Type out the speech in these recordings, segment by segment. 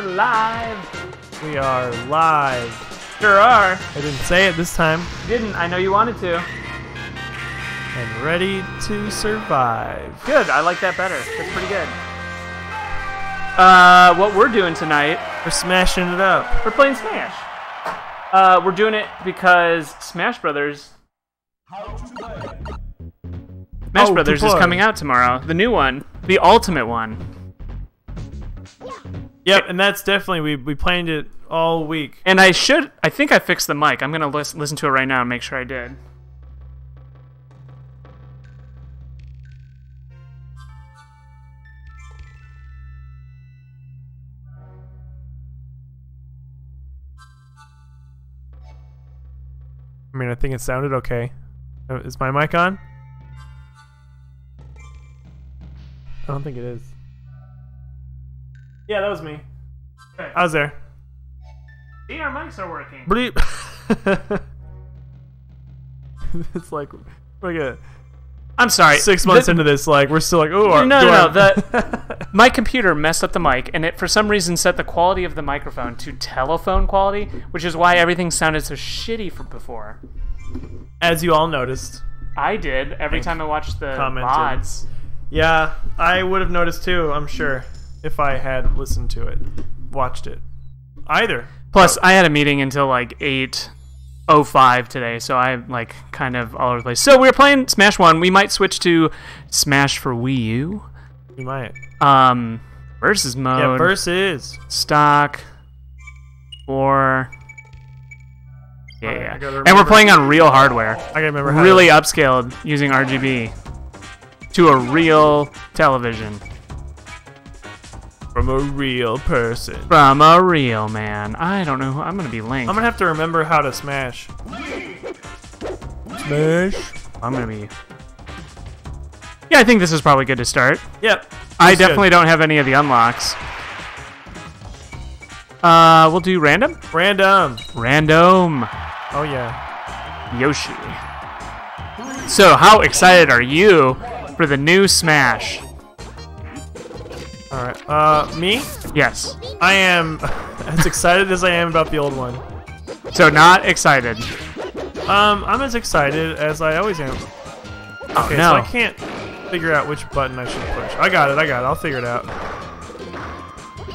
We're live. We are live. Sure are. I didn't say it this time. Didn't. I know you wanted to. And ready to survive. Good. I like that better. That's pretty good. Uh, what we're doing tonight, We're smashing it up. we're playing Smash. Uh, we're doing it because Smash Brothers. Smash Oh, Brothers is coming out tomorrow. The new one, the ultimate one. Yep, and that's definitely we we planned it all week. And I should. I think I fixed the mic. I'm gonna lis- listen to it right now and make sure I did. I mean, I think it sounded okay. Uh, Is my mic on? I don't think it is. Yeah, that was me. I was there. See, our mics are working. Bleep. it's like like a I'm sorry. six months The- into this, like we're still like, oh, No, no, do no, the- my computer messed up the mic, and it for some reason set the quality of the microphone to telephone quality, which is why everything sounded so shitty from before. as you all noticed. I did every time I watched the Commented. VODs. Yeah, I would have noticed too. I'm sure if I had listened to it, watched it, either. Plus, I had a meeting until like eight oh five today, so I'm like kind of all over the place. So we are playing Smash One. We might switch to Smash for Wii U. You might. Um, versus mode. Yeah, versus. stock or yeah, yeah. I gotta and we're playing on real hardware I gotta remember how. really upscaled using rgb to a real television from a real person. from a real man i don't know who i'm gonna be link I'm gonna have to remember how to smash. Smash. i'm gonna be yeah i think this is probably good to start Yep. i that's good. definitely don't have any of the unlocks uh we'll do random Random. random Oh yeah. Yoshi. So, how excited are you for the new Smash? All right. Uh, me? Yes. I am as excited as I am about the old one. So, not excited. Um, I'm as excited as I always am. Oh, Okay, no. so I can't figure out which button I should push. I got it. I got it. I'll figure it out.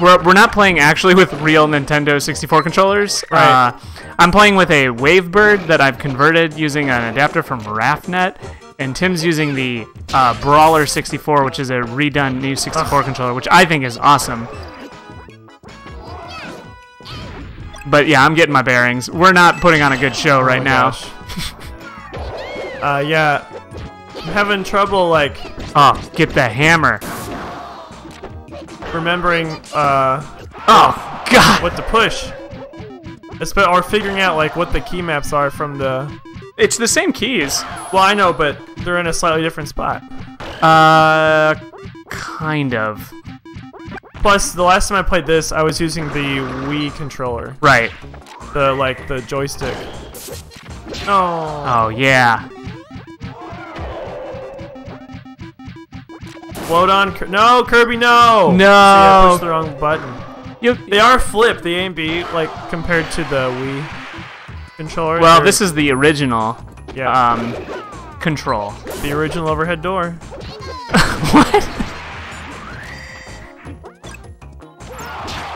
We're, we're not playing actually with real Nintendo 64 controllers. Right. Uh, I'm playing with a Wavebird that I've converted using an adapter from raphnet. And Tim's using the uh, Brawler 64, which is a redone new 64 controller, which I think is awesome. But yeah, I'm getting my bearings. We're not putting on a good show right Oh now. uh, yeah. I'm having trouble like Oh, get the hammer. remembering uh Oh, God. what to push. Espe- or figuring out like what the key maps are from the. It's the same keys. Well, I know, but they're in a slightly different spot. Uh, kind of. Plus, the last time I played this, I was using the Wii controller, Right. the like the joystick. No. Oh, yeah. Float on. No, Kirby, no. No. See, I pushed the wrong button. You, They are flipped, the A and B, like compared to the Wii controller. well, They're- this is the original yeah, um, control. the original overhead door. what?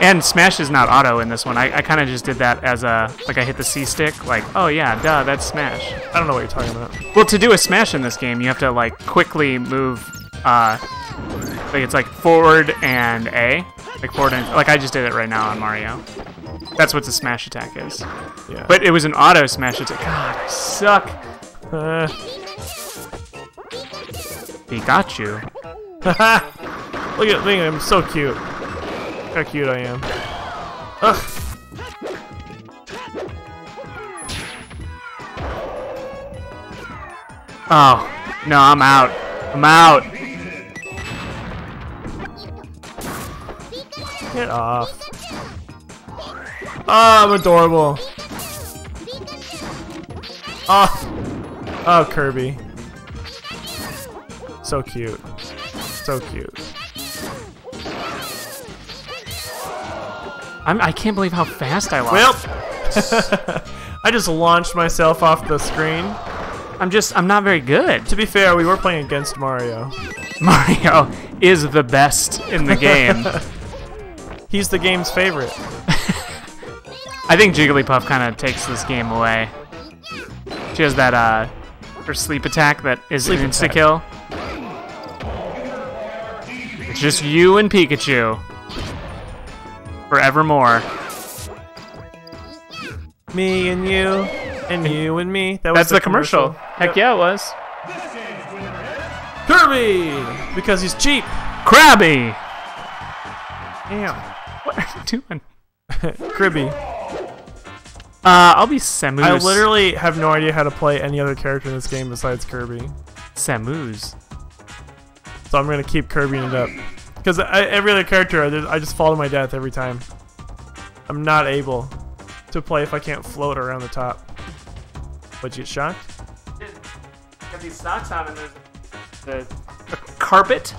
And Smash is not auto in this one. I, I kind of just did that as a, like I hit the C stick, like, oh yeah, duh, that's Smash. I don't know what you're talking about. Well, to do a Smash in this game, you have to like quickly move, uh, like it's like forward and A, like forward and, like I just did it right now on Mario. That's what the Smash attack is. Yeah. But it was an auto Smash attack. God, I suck. Uh, He got you. look at look at him, so cute. How cute I am. Ugh. Oh, no, I'm out. I'm out. Oh, I'm adorable. Oh, oh, Kirby. So cute. So cute. I'm, I can't believe how fast I lost. Well, I just launched myself off the screen. I'm just, I'm not very good. To be fair, we were playing against Mario. Mario is the best in the game. He's the game's favorite. I think Jigglypuff kind of takes this game away. She has that, uh, her sleep attack that is Sleep an insta attack. kill. It's just you and Pikachu. Forevermore. Me and you, and you and me. That was That's the commercial. Heck Yep. yeah, it was. Kirby! Because he's cheap. Krabby! Damn. What are you doing? Kirby. Uh, I'll be Samus. I literally have no idea how to play any other character in this game besides Kirby. Samus. So I'm gonna keep Kirbying it up. Because every other character, I just- fall to my death every time. I'm not able to play if I can't float around the top. But you get shocked? Got these socks on and there's the, the carpet.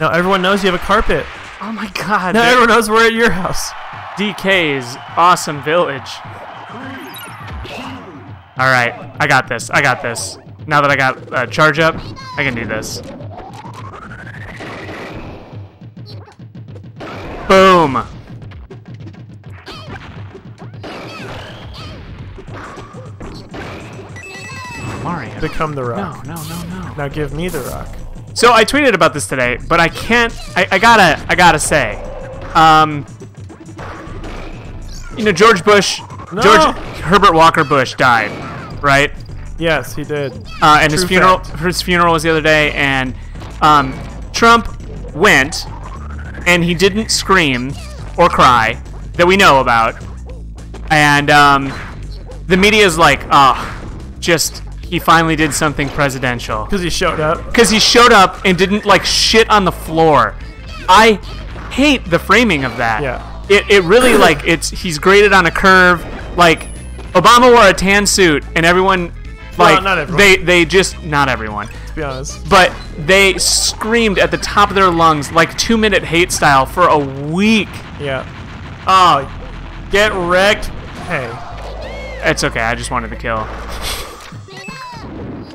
Now everyone knows you have a carpet. Oh my god. Now there- everyone knows we're at your house. DK's awesome village. All right, I got this. I got this. Now that I got uh, charge up, I can do this. Boom. Mario. Become the rock. No, no, no, no. Now give me the rock. So I tweeted about this today, but I can't. I, I gotta. I gotta say, um, you know, George Bush, No. George Herbert Walker Bush died, right? Yes, he did. Uh, and his funeral. fact. His funeral was the other day, and um, Trump went, and he didn't scream or cry that we know about, and um, the media is like, oh, just he finally did something presidential Because he showed up. because he showed up and didn't like shit on the floor. I hate the framing of that. Yeah. It, it really like it's he's graded on a curve. Like Obama wore a tan suit and everyone like not everyone. they they just not everyone. To be honest. But they screamed at the top of their lungs like two minute hate style for a week. Yeah. Oh, get wrecked. Hey, It's okay. I just wanted to kill.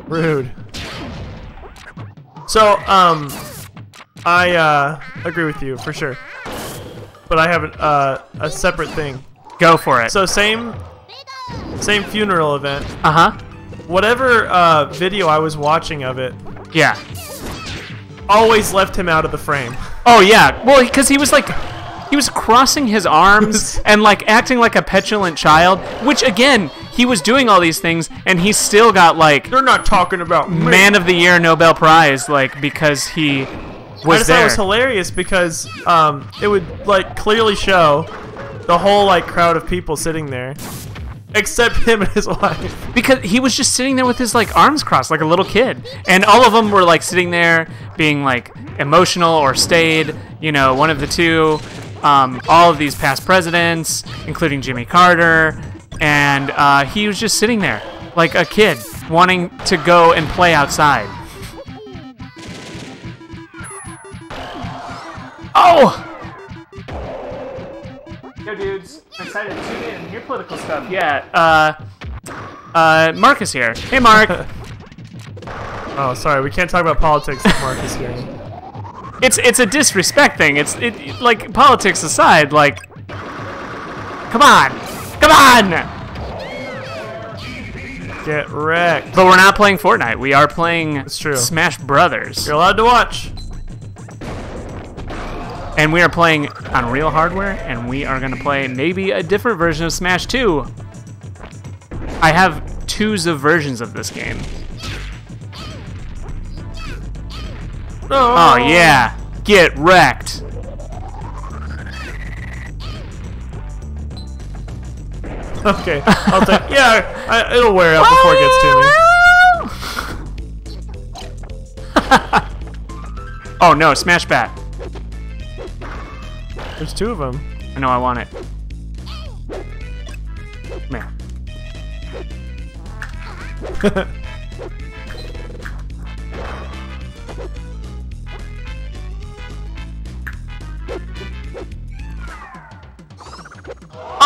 rude. So, um, I uh, agree with you for sure. But I have an, uh, a separate thing. Go for it. So same, same funeral event. uh huh. Whatever uh, video I was watching of it, Yeah. always left him out of the frame. Oh yeah, well, because he was like, he was crossing his arms and like acting like a petulant child. Which again, he was doing all these things, and he still got like They're not talking about me. Man of the Year Nobel Prize, like because he I was just thought it was hilarious because um, it would like clearly show the whole like crowd of people sitting there, except him and his wife. because he was just sitting there with his like arms crossed like a little kid. And all of them were like sitting there being like emotional or stayed you know one of the two um, all of these past presidents including jimmy carter. And uh, he was just sitting there like a kid wanting to go and play outside oh Yo, dudes. I'm excited to tune in. Your political stuff. Yeah. Uh, uh, Marcus here. Hey, Mark. Oh, sorry, we can't talk about politics with Marcus here. it's it's a disrespect thing. It's it, like politics aside. Like, come on, come on. Get wrecked. But we're not playing Fortnite. We are playing true. Smash Brothers, You're allowed to watch. And we are playing on real hardware. And we are gonna play maybe a different version of Smash 2. I have twos of versions of this game. Oh yeah, get wrecked. Okay, I'll take. Yeah, I, it'll wear out before it gets to me. oh no, Smash Bat. There's two of them. I know I want it. Come here.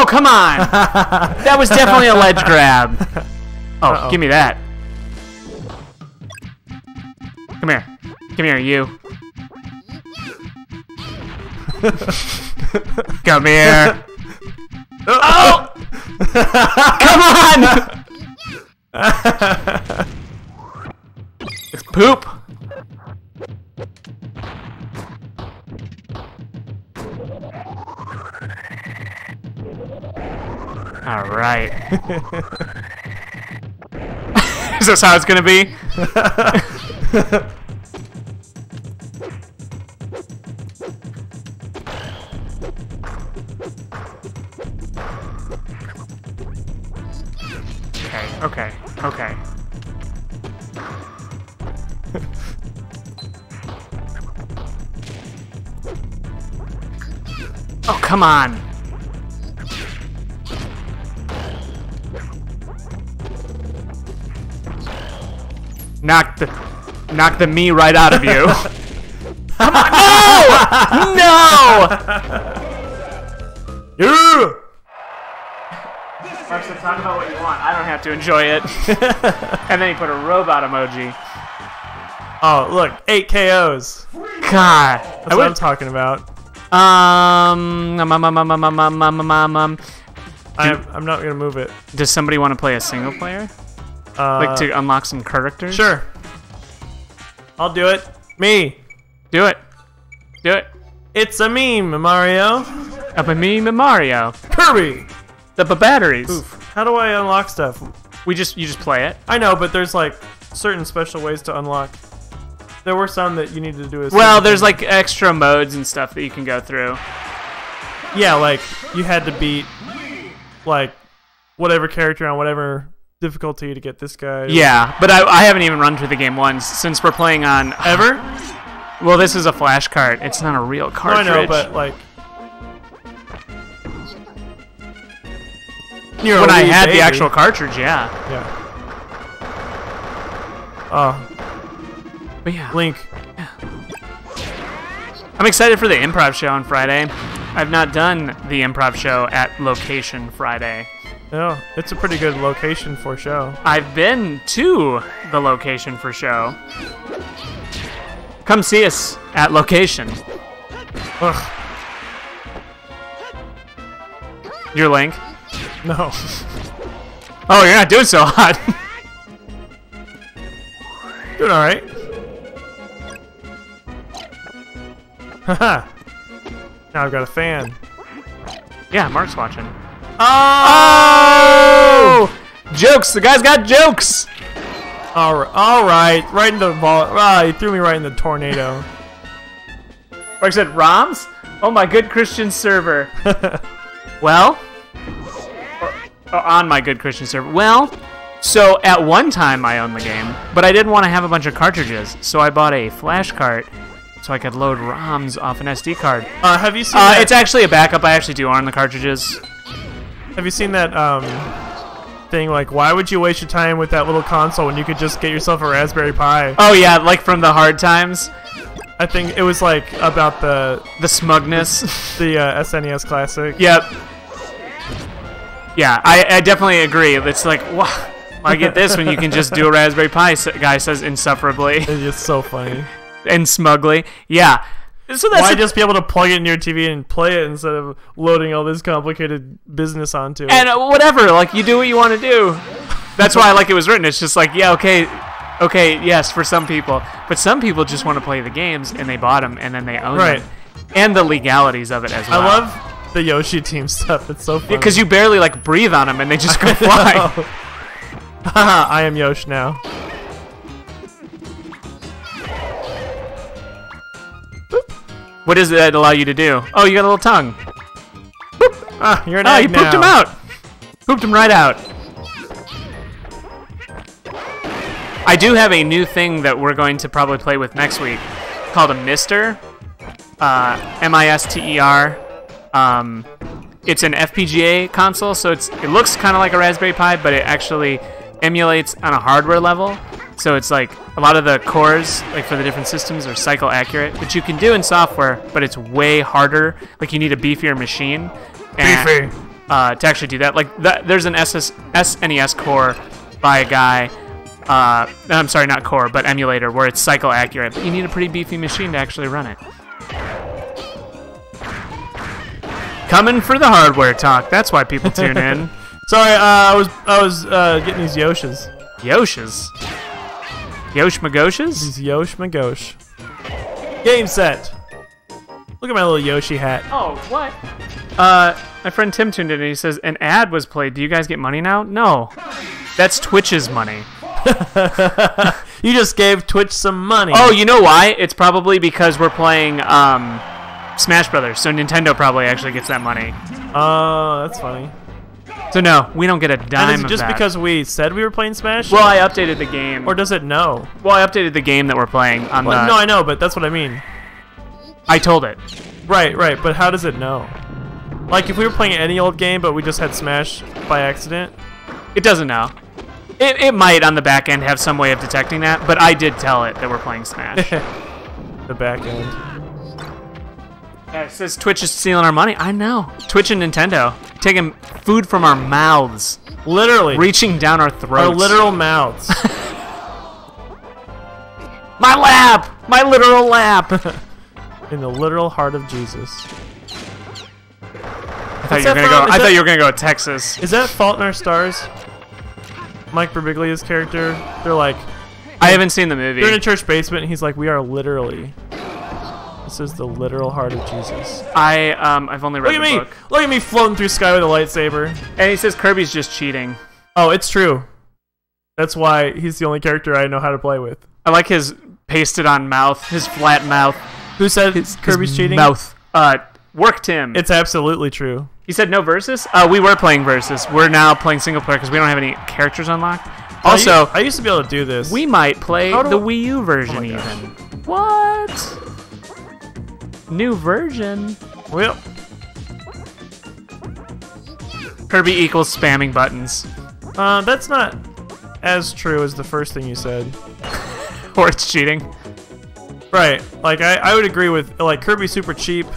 Oh, come on! that was definitely a ledge grab. Oh, Uh-oh. give me that. Come here. Come here, you. Come here. Oh! Come on! It's poop. All right. Is this how it's gonna be? Come on. Knock the knock the me right out of you. come on. No! No! Yeah! Talk about what you want. I don't have to enjoy it. and then he put a robot emoji. Oh, look, eight KOs. God. That's I what I'm talking about. Um, um, um, um, um, um, um, um, um, um, um, I'm, I'm not gonna move it. does somebody want to play a single player? Uh, Like to unlock some characters? Sure. I'll do it. Me. Do it. Do it. It's a meme, Mario. Up a meme Mario. Kirby. The b- batteries. Oof. How do I unlock stuff? We just you just play it. I know, but there's like certain special ways to unlock. There were some that you needed to do. A Well, there's like extra modes and stuff that you can go through. yeah, like you had to beat like whatever character on whatever difficulty to get this guy. Yeah, but I, I haven't even run through the game once since we're playing on. Ever? Well, this is a flash cart. It's not a real No, I know, but like. You're when I had baby. the actual cartridge, yeah. Yeah. Oh, yeah, Link. I'm excited for the improv show on Friday. I've not done the improv show at Location Friday. Oh, it's a pretty good location for show. I've been to the location for show. Come see us at location. Ugh, Your link. no. Oh, you're not doing so hot. Doing all right. Haha. now I've got a fan. yeah, Mark's watching. Oh! Jokes. The guy's got jokes. All right, all right. Right in the ball. Ah, he threw me right in the tornado. Mark said, "Roms? Oh my good Christian server." well, or, or on my good Christian server. Well, so at one time I owned the game, but I didn't want to have a bunch of cartridges, so I bought a flash cart so I could load ROMs off an SD card. Uh, have you seen? Uh, it's actually a backup. I actually do own the cartridges. Have you seen that um thing? Like, why would you waste your time with that little console when you could just get yourself a Raspberry Pi? Oh yeah, like from the hard times, I think it was like about the the smugness. the uh, SNES Classic. Yep. Yeah, I, I definitely agree. It's like, wha why get this when you can just do a Raspberry Pi? Guy says insufferably It's just so funny. And smugly. Yeah. So that's Why the- just be able to plug it in your TV and play it instead of loading all this complicated business onto it? and uh, whatever. Like you do what you want to do. That's why I like it was written. It's just like, yeah, okay, okay, yes, for some people, but some people just want to play the games and they bought them and then they own Right. them, and the legalities of it as well. I love the Yoshi team stuff. It's so funny. because you barely like breathe on them and they just go fly. Haha, I am Yosh now. What does that allow you to do? Oh, you got a little tongue. Ah, you're an Oh, egg you pooped him out. Pooped him right out. I do have a new thing that we're going to probably play with next week called a MiSTer. Uh, M-I-S-T-E-R. Um, it's an FPGA console, so it's it looks kind of like a Raspberry Pi, but it actually emulates on a hardware level. So it's like a lot of the cores, like for the different systems, are cycle accurate, which you can do in software, but it's way harder. Like you need a beefier machine. And- Beefy. uh, to actually do that. Like that, there's an SS, SNES core by a guy. Uh, I'm sorry, not core, but emulator where it's cycle accurate. But you need a pretty beefy machine to actually run it. Coming for the hardware talk. That's why people tune in. Sorry, uh, I was I was uh, getting these Yoshas. Yoshas. Yosh Magoshas? These Yosh Magosh. Game set. Look at my little Yoshi hat. Oh, what? Uh, my friend Tim tuned in and he says, an ad was played. Do you guys get money now? No. That's Twitch's money. you just gave Twitch some money. Oh, you know why? It's probably because we're playing um, Smash Brothers, so Nintendo probably actually gets that money. Oh, that's funny. So no, we don't get a dime. And is just that. because we said we were playing Smash? Well, I updated the game. or does it know? well, I updated the game that we're playing on Well, the. no, I know, but that's what I mean. I told it. Right, right, but how does it know? Like if we were playing any old game, but we just had Smash by accident. It doesn't know. It, it might on the back end have some way of detecting that, but I did tell it that we're playing Smash. the back end. Yeah, it says Twitch is stealing our money. I know. Twitch and Nintendo taking food from our mouths, Literally, reaching down our throats. our literal mouths. My lap, my literal lap. in the literal heart of Jesus. I thought you were gonna go. I thought that- you were gonna go to Texas. Is that Fault in Our Stars? Mike Birbiglia's character. They're like I haven't seen the movie. they're in a church basement, and he's like, "We are literally." This is the literal heart of Jesus. I um I've only read Look at me! book. Look at me floating through sky with a lightsaber. And he says Kirby's just cheating. Oh, it's true. That's why he's the only character I know how to play with. I like his pasted on mouth, his flat mouth. Who said His, Kirby's his cheating? Mouth. Uh, worked him. It's absolutely true. he said no versus. Uh, we were playing versus. We're now playing single player because we don't have any characters unlocked. I Also, I used to be able to do this. we might play the I- Wii U version Oh even. What? New version. well, Kirby equals spamming buttons, uh, that's not as true as the first thing you said. or it's cheating. Right. Like I, I would agree with like Kirby's super cheap,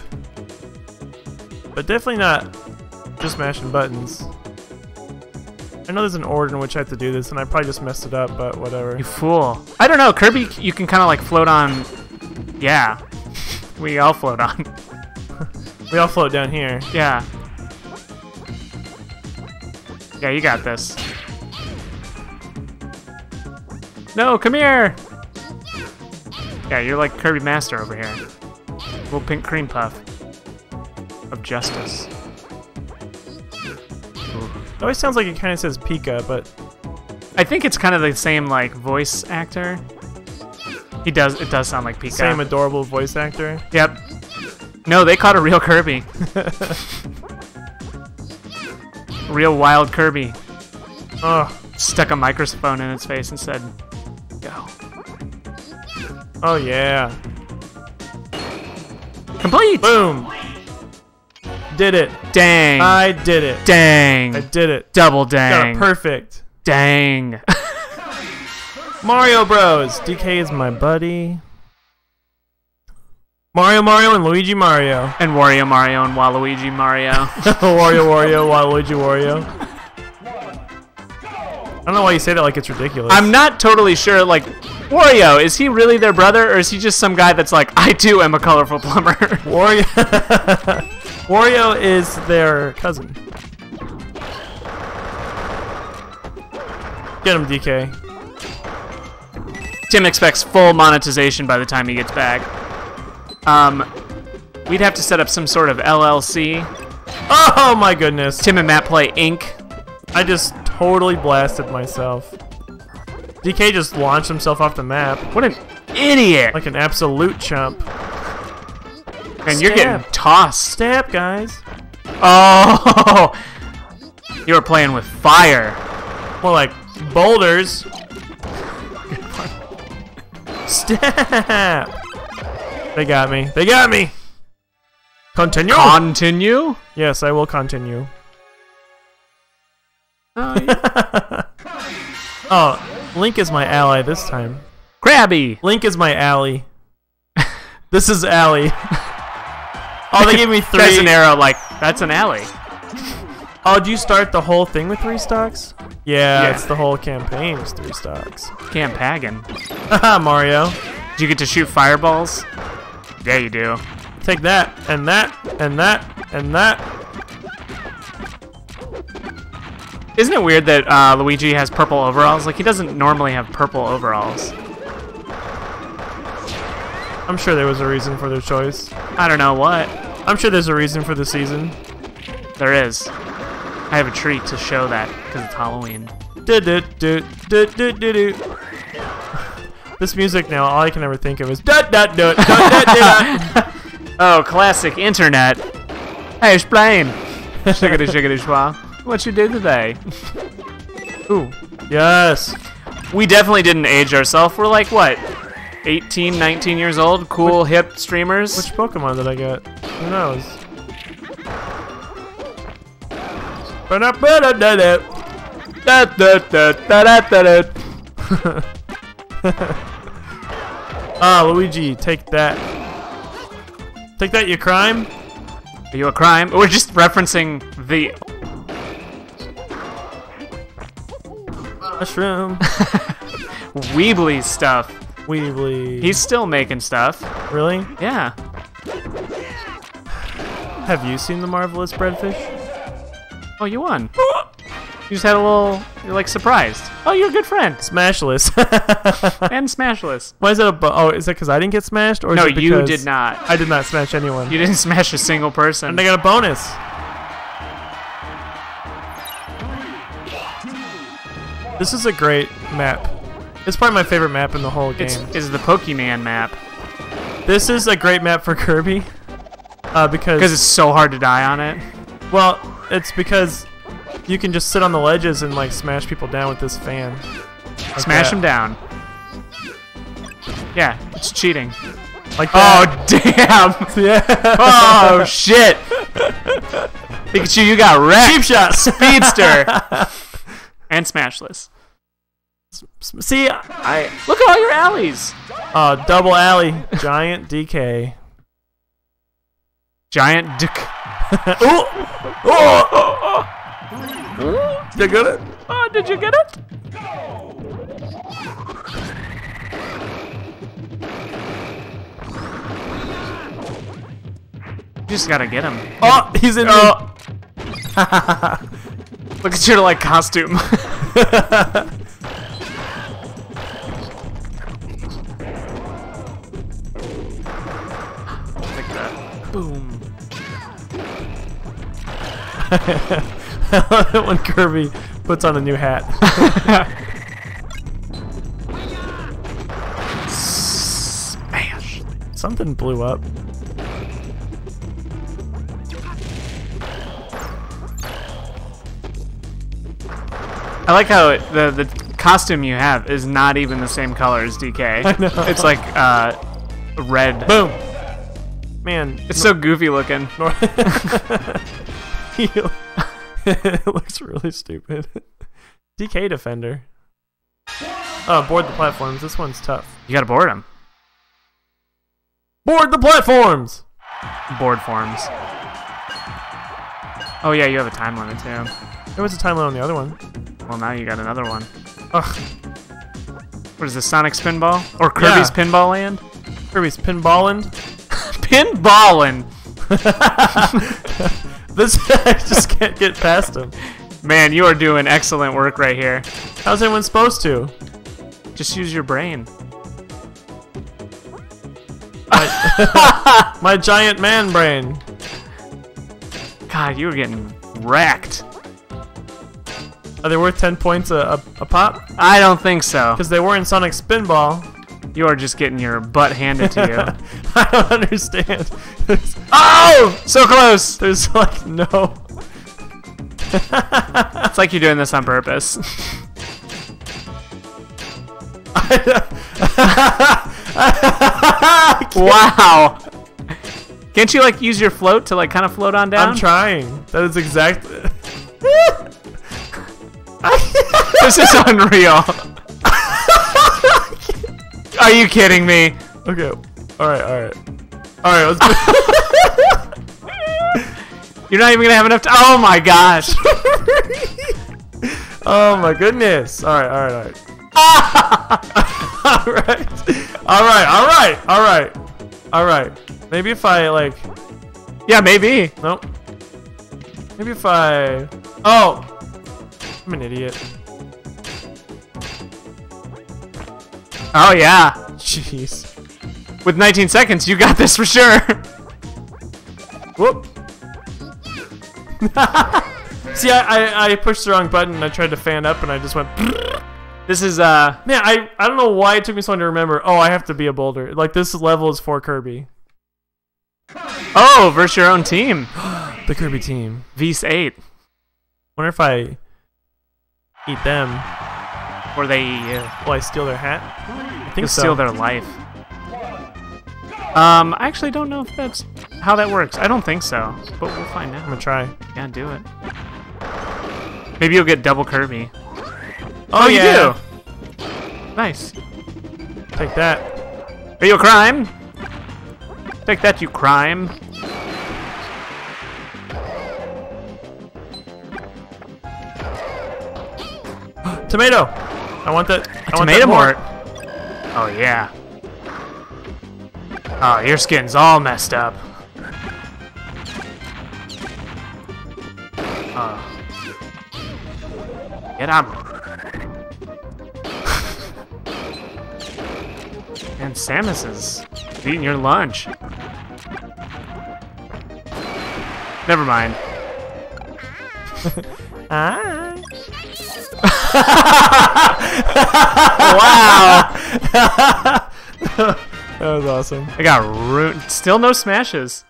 but definitely not just mashing buttons. I know there's an order in which I have to do this, and I probably just messed it up, but whatever. You fool. I don't know. Kirby, you can kind of like float on. Yeah, we all float on. We all float down here. yeah. Yeah, you got this. No, come here. Yeah, you're like Kirby Master over here. Little pink cream puff of justice. It always sounds like it kind of says Pika, but I think it's kind of the same like voice actor. He does. It does sound like Pika. same adorable voice actor. Yep. No, they caught a real Kirby. real wild Kirby. Oh, Stuck a microphone in its face and said, "Go." oh yeah. Complete. Boom. Did it. Dang. I did it. dang. I did it. Double Got dang. it perfect. dang. Mario Bros. DK is my buddy. Mario Mario and Luigi Mario. and Wario Mario and Waluigi Mario. Wario Wario, Waluigi Wario. I don't know why you say that like it's ridiculous. I'm not totally sure. Like, Wario is he really their brother, or is he just some guy that's like, I too am a colorful plumber? Wario. Wario is their cousin. Get him, DK. Tim expects full monetization by the time he gets back. Um, we'd have to set up some sort of LLC. Oh my goodness. Tim and Matt Play Inc. I just totally blasted myself. DK just launched himself off the map What an idiot! like an absolute chump. and you're getting tossed. Stab, guys. Oh, you were playing with fire. More like boulders. Stab. They got me. They got me. Continue. Continue. yes, I will continue. Oh. Oh, Link is my ally this time. Krabby. Link is my ally. this is Ally. Oh, they gave me three. There's an arrow. Like that's an alley. Oh, do you start the whole thing with three stocks? Yeah, Yeah. it's the whole campaign is three stocks. Can't pagan. Haha, Mario. Do you get to shoot fireballs? Yeah, you do. Take that, and that, and that, and that. Isn't it weird that uh, Luigi has purple overalls? Like, he doesn't normally have purple overalls. I'm sure there was a reason for their choice. I don't know what. I'm sure there's a reason for the season. There is. I have a treat to show that because it's Halloween. Do do do do do do do. This music now, all I can ever think of is. Oh, classic internet. Hey, explain. shiggity shiggity schwa. What you do today? Ooh. Yes. We definitely didn't age ourselves. We're like, what? 18, 19 years old? Cool, hip streamers? Which Pokemon did I get? Who knows? Ah, Luigi, take that. Take that, you crime. Are you a crime? We're just referencing the Mushroom. Weebly stuff. Weebly. He's still making stuff. really? Yeah. Have you seen the marvelous breadfish? Oh, you won. You just had a little, you're like surprised. Oh, you're a good friend. Smashless. And smashless. Why is that a? Bu- oh, is that because I didn't get smashed, or No, it you did not. I did not smash anyone. You didn't smash a single person. and I got a bonus. This is a great map. It's probably my favorite map in the whole game. It's is the Pokemon map This is a great map for Kirby. Uh, because because it's so hard to die on it. well, it's because you can just sit on the ledges and like smash people down with this fan. Like Smash that. them down. Yeah, it's cheating. Like Oh damn! yeah. Oh shit! Pikachu, you got wrecked. Cheap shot. Speedster and Smashless. See, I Look at all your alleys. uh, double alley, giant DK. Giant dick. Ooh. Oh. Did you get it? Oh, did you get it? You just gotta get him. Oh, he's in. Oh. Look at your like costume. I love it when Kirby puts on a new hat. Smash. Something blew up. I like how it, the the costume you have is not even the same color as DK. I know. It's like uh, red. Boom. Man, It's so goofy looking. It looks really stupid. DK Defender. Oh, board the platforms. This one's tough. You gotta board him. Board the platforms! Board forms. Oh yeah, you have a time limit too. There was a time limit on the other one. Well, now you got another one. Ugh, What is this, Sonic Spinball? Or Kirby's Yeah. Pinball Land? Kirby's pinballing. Pinballin'! This I just can't get past him. Man, you are doing excellent work right here. How's anyone supposed to? Just use your brain. My, my giant man brain. God, you were getting wrecked. Are they worth 10 points a, a, a pop? I don't think so. Because they were in Sonic Spinball. You are just getting your butt handed to you. I don't understand. There's, oh! So close! there's like no. It's like you're doing this on purpose. wow! Can't you like use your float to like kind of float on down? I'm trying. That is exactly. this is unreal. Are you kidding me? okay. All right. All right. All right. Let's. You're not even gonna have enough. To oh my gosh! oh my goodness! All right, all right, all right. all right, all right, all right, all right, all right. Maybe if I like, yeah, maybe. nope. Maybe if I, oh, I'm an idiot. Oh yeah. Jeez. With 19 seconds, you got this for sure. Whoop. See, I, I, I pushed the wrong button. I tried to fan up, and I just went. This is uh. Man, I, I don't know why it took me so long to remember. Oh, I have to be a boulder. Like this level is for Kirby. Oh, versus your own team. The Kirby team. Vs 8. Wonder if I eat them. Or they uh, Will I steal their hat? I think so. steal their life. Um, I actually don't know if that's how that works. I don't think so, but we'll find out. I'm gonna try. Yeah, do it. Maybe you'll get double Kirby. Oh, you yeah. do. Nice. Take that. Are you a crime? Take that, you crime. Tomato. I want that. I want Tomato that mort. Oh yeah. Oh, your skin's all messed up. Oh. Get up. and Samus is eating your lunch. Never mind. Ah. Wow! That was awesome. I got root. Still no smashes.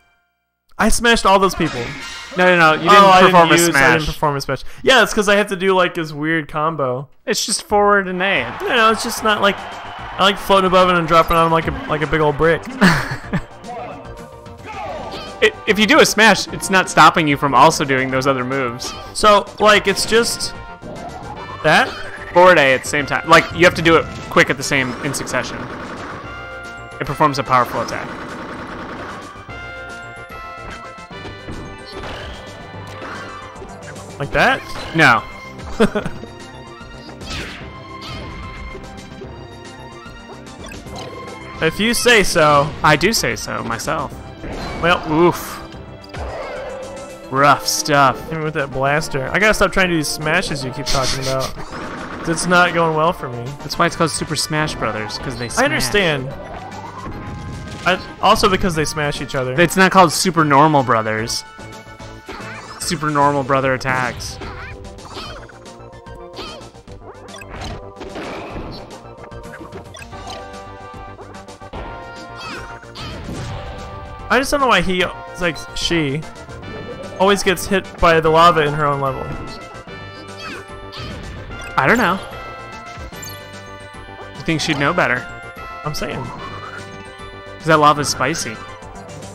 I smashed all those people. No, no, no. You didn't oh, I perform didn't a use, I didn't perform a smash. Yeah, it's because I have to do like this weird combo. It's just forward and A. No, no, it's just not like I like floating above it and dropping on 'em like a like a big old brick. It, if you do a smash, it's not stopping you from also doing those other moves. So like it's just that. Forward A at the same time. Like, you have to do it quick at the same, in succession. It performs a powerful attack. Like that? No. If you say so. I do say so myself. Well, Oof. Rough stuff. Even with that blaster. I gotta stop trying to do these smashes you keep talking about. It's not going well for me. That's why it's called Super Smash Brothers, because they smash. I understand. I, also because they smash each other. It's not called Super Normal Brothers. Super Normal Brother attacks. I just don't know why he, it's like she, always gets hit by the lava in her own level. I don't know. I think she'd know better. I'm saying. Because that lava's spicy.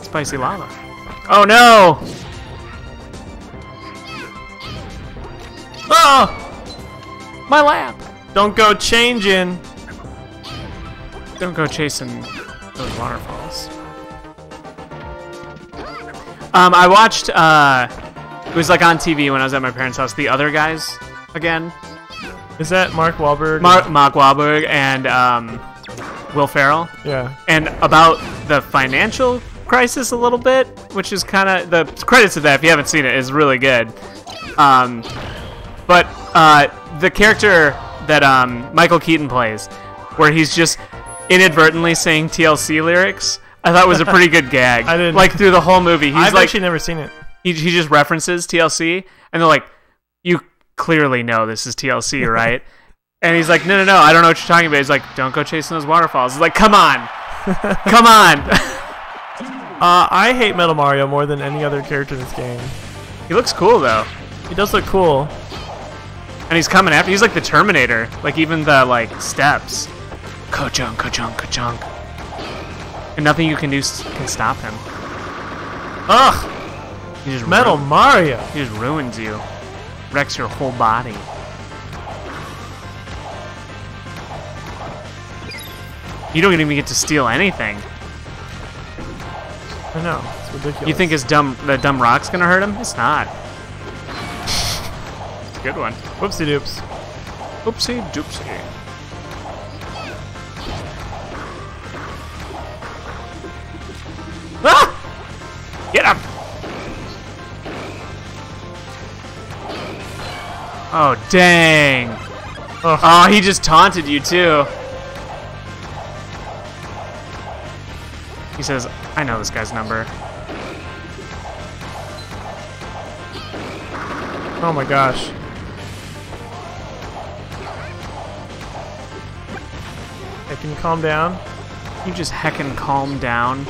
Spicy lava. Oh no! Oh! My lap! Don't go changing. Don't go chasing those waterfalls. Um, I watched, uh, it was like on TV when I was at my parents' house, The Other Guys again. Is that Mark Wahlberg? Mark, Mark Wahlberg and, um, Will Ferrell. Yeah. and about the financial crisis a little bit, which is kind of the credits of that. If you haven't seen it, is really good. Um, but uh, the character that um, Michael Keaton plays, where he's just inadvertently saying TLC lyrics, I thought was a pretty good gag. I didn't- like through the whole movie. He's I've like actually never seen it. he, he just references TLC, and they're like, "You clearly know this is TLC, right?" and he's like, "No, no, no, I don't know what you're talking about." He's like, "Don't go chasing those waterfalls." He's like, "Come on, come on." Uh, I hate Metal Mario more than any other character in this game. he looks cool though, He does look cool. and he's coming after. He's like the Terminator. Like even the like steps, ka-chunk, ka-chunk, ka-chunk, and nothing you can do can stop him. Ugh! He just Metal Mario! he just ruins you, wrecks your whole body. You don't even get to steal anything. I know. It's ridiculous. You think his dumb the dumb rock's gonna hurt him? It's not. It's a good one. Whoopsie doops. Oopsie doopsie. Get up! Oh dang! Ugh. Oh, he just taunted you too. He says, "I know this guy's number." Oh my gosh. Hey, can calm down? You just heckin' calm down.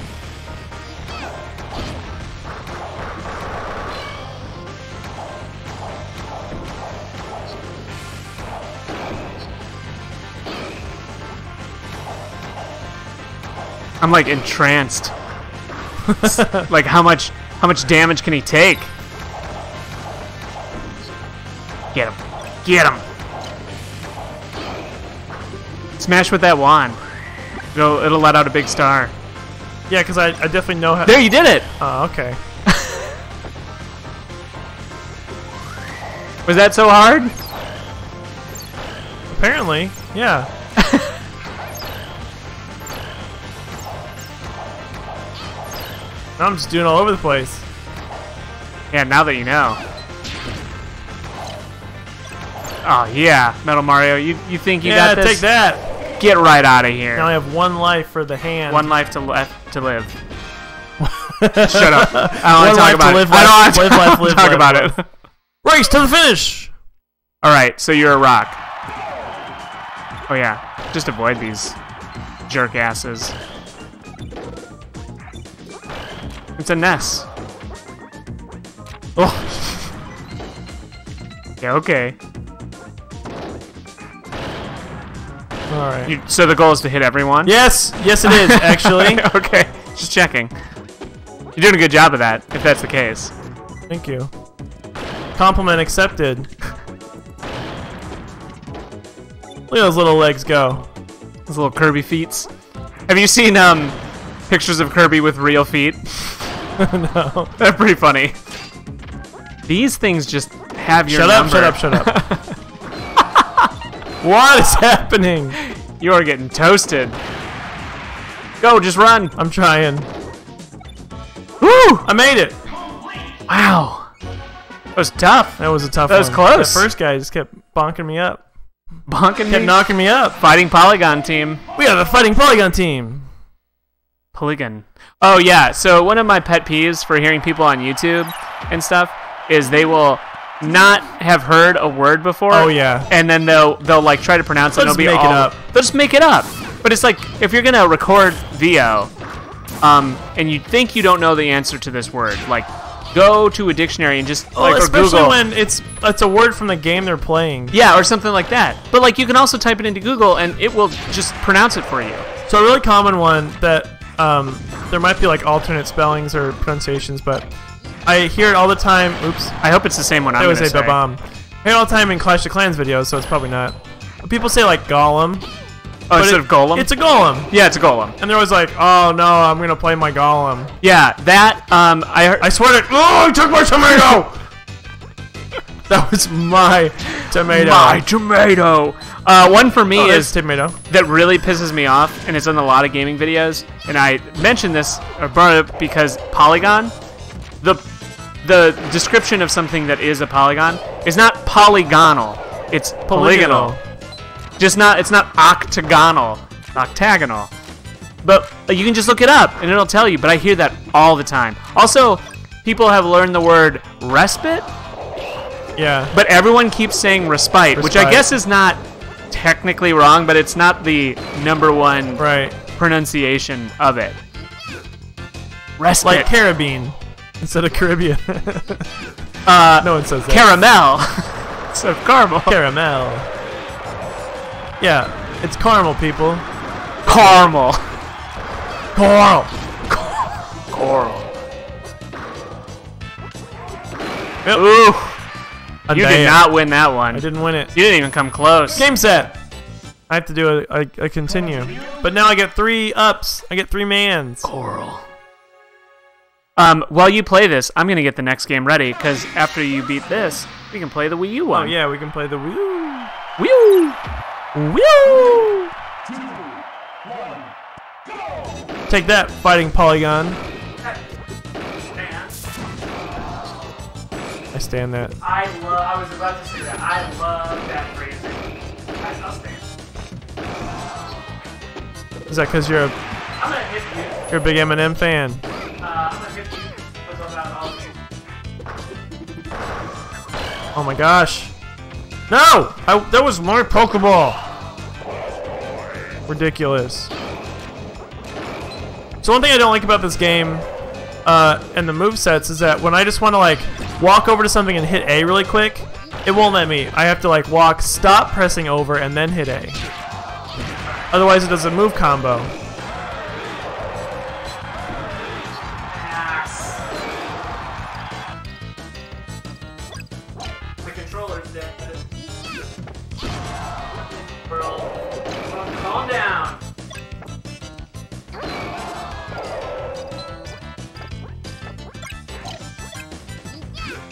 I'm like entranced. like how much how much damage can he take? Get him. Get him. Smash with that wand. It'll, it'll let out a big star. Yeah, because I, I definitely know how. There, you did it. Oh, okay. Was that so hard? Apparently, yeah. Now I'm just doing all over the place. Yeah, now that you know. Oh yeah, Metal Mario, you you think you yeah, got this? take that. Get right out of here. Now I have one life for the hand. One life to left to live. Shut up. I don't want to talk about it. I don't want to life, live life, live talk about it. Race to the finish. All right, so you're a rock. Oh yeah, just avoid these jerk asses. It's a Ness. Oh, Yeah, okay. all right. You, so the goal is to hit everyone. Yes, yes, it is actually. okay, just checking. You're doing a good job of that, if that's the case. Thank you. Compliment accepted. Look at those little legs go. Those little Kirby feets. Have you seen um pictures of Kirby with real feet? no. They're pretty funny. These things just have your Shut up, number. shut up, shut up. what is happening? You are getting toasted. Go, just run. I'm trying. Woo! I made it. Wow. That was tough. That was a tough one. That was close. The first guy just kept bonking me up. Bonking Kept me. knocking me up. Fighting Polygon team. We are the fighting polygon team. Polygon. Oh yeah. So one of my pet peeves for hearing people on YouTube and stuff is they will not have heard a word before. Oh, yeah. And then they'll they'll like try to pronounce it. They'll just make it all, up. They'll just make it up. But it's like if you're gonna record VO, um, and you think you don't know the answer to this word, like go to a dictionary and just Oh, like or especially Google. when it's it's a word from the game they're playing. yeah, or something like that. But like you can also type it into Google and it will just pronounce it for you. So a really common one that um, there might be like alternate spellings or pronunciations, but I hear it all the time. Oops, I hope it's the same one I'm I was gonna a say. bomb. I hear it all the time in Clash of Clans videos, so it's probably not. But people say like Gollum. Oh, but instead it- of Golem. It's a Golem, yeah, it's a Golem. and they're always like, "Oh no, I'm gonna play my Golem." Yeah, that um, I heard. I swear to Oh, he took my tomato! that was my tomato. My tomato. Uh, one for me oh, is tomato. that really pisses me off, and it's in a lot of gaming videos. And I mentioned this or brought it up because Polygon, the the description of something that is a polygon is not polygonal. It's polygonal. Just not. It's not octagonal. Octagonal. But you can just look it up and it'll tell you. But I hear that all the time. Also, people have learned the word respite Yeah. but everyone keeps saying respite, which I guess is not technically wrong, but it's not the number one Right. pronunciation of it. Respite. Like Caribbean instead of Caribbean. uh, no one says that. caramel. so caramel. Caramel. Yeah, it's caramel, people. Caramel. Coral. Coral. Yep. Ooh, A you damn. did not win that one. I didn't win it. You didn't even come close. Game set. I have to do a, a, a continue. But now I get three ups. I get three mans. Coral. Um, while you play this, I'm gonna get the next game ready because after you beat this, we can play the Wii U Oh one. yeah, we can play the Wii. U. Wii Woo! Take that, fighting Polygon. I stand that. I love. I was about to say that. I love that phrasing. I'll stand. Is that because you're a I'm gonna hit you. you're a big Eminem fan? Uh, I'm gonna hit you because all of you. Oh my gosh! No! I, that was my Pokeball. Ridiculous. So one thing I don't like about this game, uh, and the move sets is that when I just want to like walk over to something and hit A really quick, it won't let me. I have to like walk, stop pressing over, and then hit A. Otherwise, it does a move combo.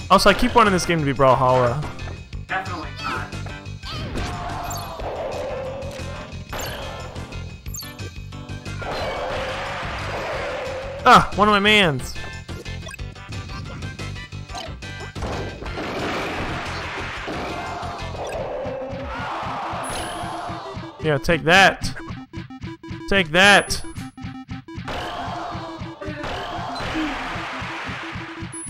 Also, I keep wanting this game to be Brawlhalla. Definitely not. Ah, one of my mans. Yeah, take that. Take that.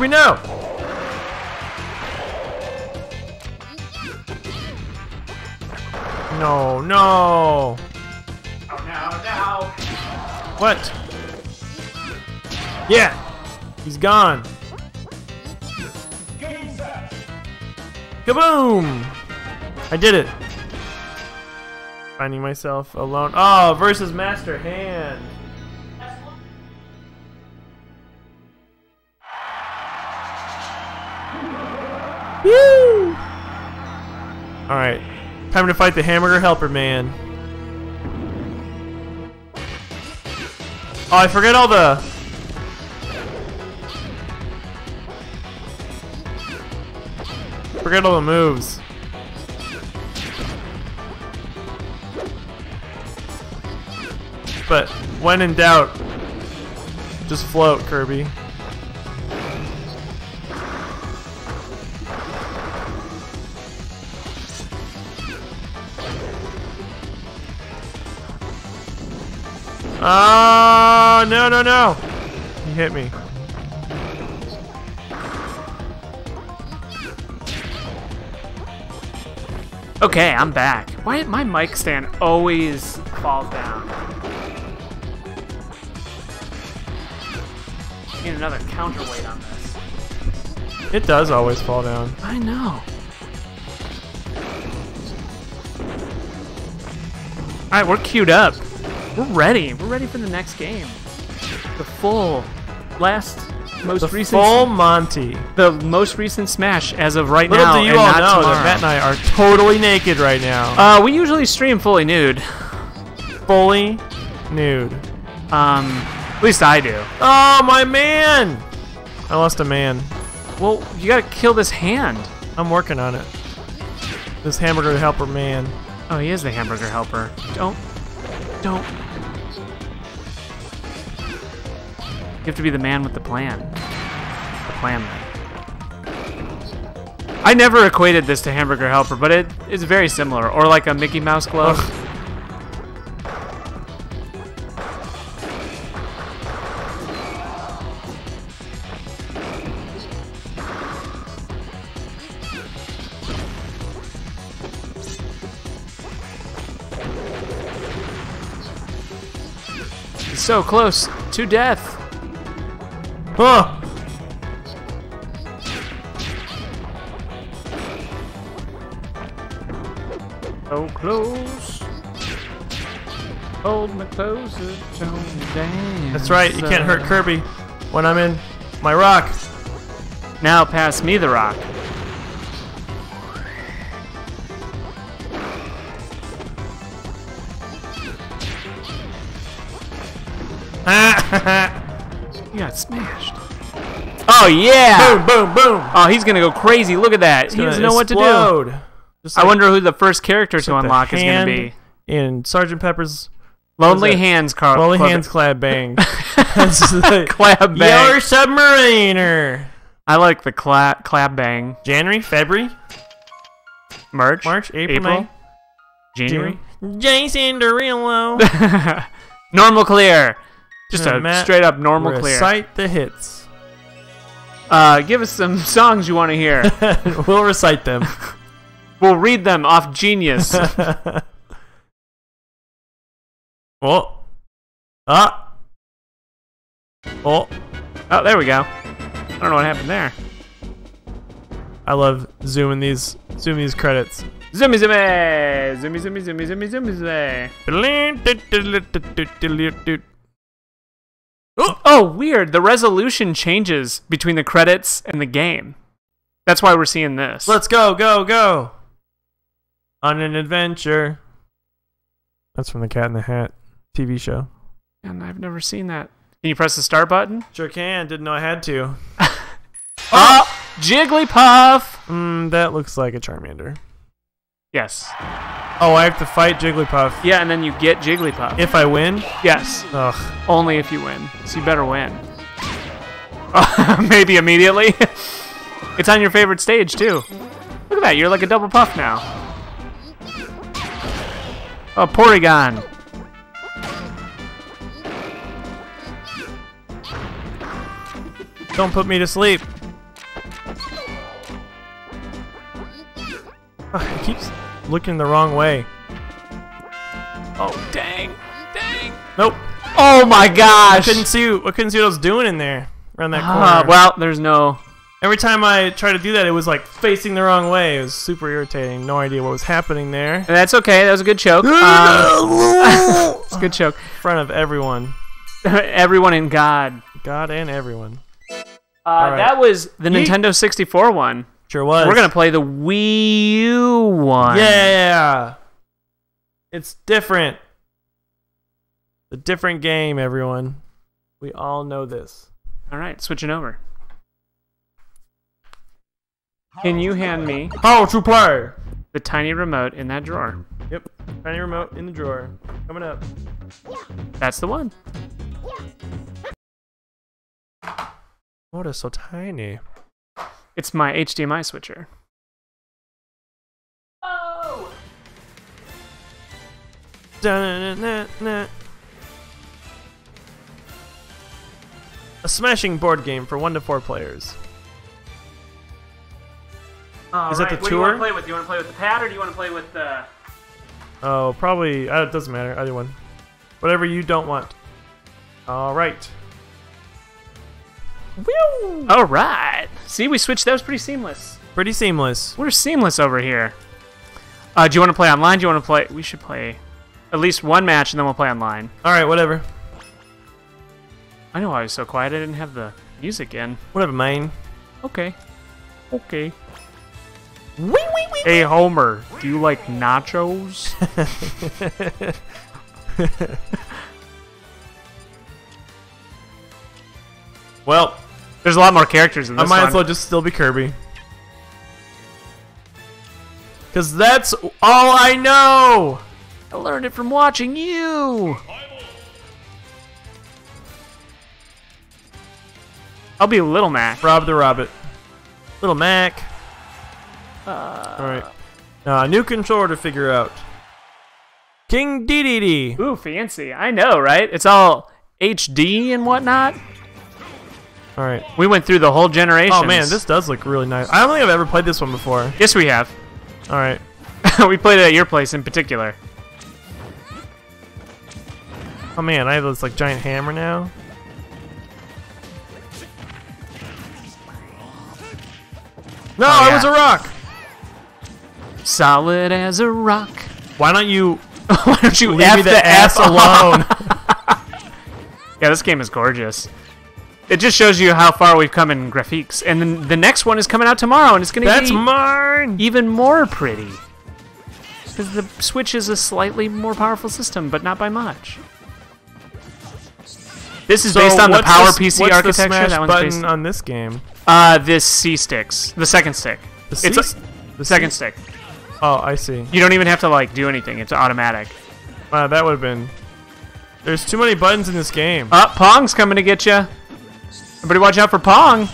Kirby, no! No, no! Oh no, no. What? Yeah! He's gone! Kaboom! I did it! Finding myself alone. Oh, versus Master Hand! Fight the Hamburger Helper Man. Oh, I forget all the... Forget all the moves. But when in doubt, just float, Kirby. Oh, no, no, no. He hit me. Okay, I'm back. Why did my mic stand always fall down? Need another counterweight on this. It does always fall down. I know. Alright, we're queued up. We're ready. We're ready for the next game. The full, last, most The recent, full Monty. the most recent Smash as of right Little now, do you and all know tomorrow. that Matt and I are totally naked right now. Uh, we usually stream fully nude. fully nude. Um, at least I do. Oh, my man! I lost a man. Well, you gotta kill this hand. I'm working on it. This hamburger helper man. Oh, he is the hamburger helper. Don't, don't. You have to be the man with the plan. The plan. I never equated this to hamburger helper, but it is very similar, or like a Mickey Mouse glove. so close to death. Huh. So close. Hold me closer, don't dance. That's right. You can't hurt Kirby when I'm in my rock. Now pass me the rock. Oh yeah! boom, boom, boom. Oh, he's gonna go crazy. Look at that. He doesn't know what to do. Just I wonder who the first character to like unlock is gonna be. in Sergeant Pepper's Lonely? Hands, Carl. Lonely Club- Hands Clad Bang. Clap bang. Your submariner. I like the clap clap bang. January, February, March, March, April, April, May, January. June. Jason Derulo. normal clear. Just Uh, a Matt, straight up normal clear. Recite the hits. Uh, give us some songs you want to hear. we'll recite them. we'll read them off Genius. oh. Ah. Oh. oh, there we go. I don't know what happened there. I love zooming these zooming these credits. Zoomy zoomy, zoomy zoomy zoomy zoomy zoomy zoomy. Oh, weird. The resolution changes between the credits and the game. That's why we're seeing this. Let's go, go, go. On an adventure. That's from the Cat in the Hat TV show. And I've never seen that. Can you press the start button? Sure can. Didn't know I had to. Oh, Jigglypuff. Mm, that looks like a Charmander. Yes. Oh, I have to fight Jigglypuff. Yeah, and then you get Jigglypuff. If I win? Yes. Ugh. Only if you win. So you better win. Maybe immediately. it's on your favorite stage too. Look at that. You're like a double puff now. Oh, Porygon. Don't put me to sleep. Ugh, it keeps looking the wrong way. Oh, dang. Dang. Nope. Oh my I gosh. couldn't see. I couldn't see what I was doing in there around that corner. Ah, well, there's no. Every time I tried to do that, it was like facing the wrong way. It was super irritating. No idea what was happening there. That's okay. That was a good choke. Um, it's a good choke. In front of everyone, Everyone and God. God and everyone. Uh, right. That was the Yeet. Nintendo 64 one. Sure was. We're gonna play the Wii U one. Yeah. It's different. A different game, everyone. We all know this. All right, switching over. Can you hand me How to play? the tiny remote in that drawer? Yep. Tiny remote in the drawer. Coming up. That's the one. What is so tiny? It's my HDMI switcher. Da-na-na-na-na. A smashing board game for one to four players. Is that the What do you want tour? to play with? Do you want to play with the pad or do you want to play with the? Oh, probably. Uh, it doesn't matter. Either one. Whatever you don't want. All right. Woo! All right. See, we switched. That was pretty seamless. Pretty seamless. We're seamless over here. Uh, do you want to play online? Do you want to play? We should play at least one match and then we'll play online. All right, whatever. I know I was so quiet. I didn't have the music in. Whatever, main. Okay. Okay. Wee, wee, wee. Hey Homer, do you like nachos? well, There's a lot more characters in this I might one. as well just still be Kirby. Because that's all I know! I learned it from watching you. I'll be Little Mac. Rob the Rabbit. Little Mac. Uh, Alright. Now, a new controller to figure out. King Dedede. Ooh, fancy. I know, right? It's all HD and whatnot. Alright. We went through the whole generation. Oh man, this does look really nice. I don't think I've ever played this one before. Yes, we have. Alright. we played it at your place in particular. Oh man, I have this like giant hammer now. No, Oh, I was a rock. Solid as a rock. Why don't you Why don't you leave F me the, the F alone? Yeah, this game is gorgeous. It just shows you how far we've come in graphics. And then the next one is coming out tomorrow, and it's going to be mine. even more pretty. Because the Switch is a slightly more powerful system, but not by much. This is So based on the what's Power PC what's architecture. The smash that button based. on this game. Uh, this C sticks, the second stick. The it's a, C- the second stick. Oh, I see. You don't even have to like do anything. It's automatic. Wow, that would have been. There's too many buttons in this game. Uh, Pong's coming to get you. Everybody, watch out for Pong.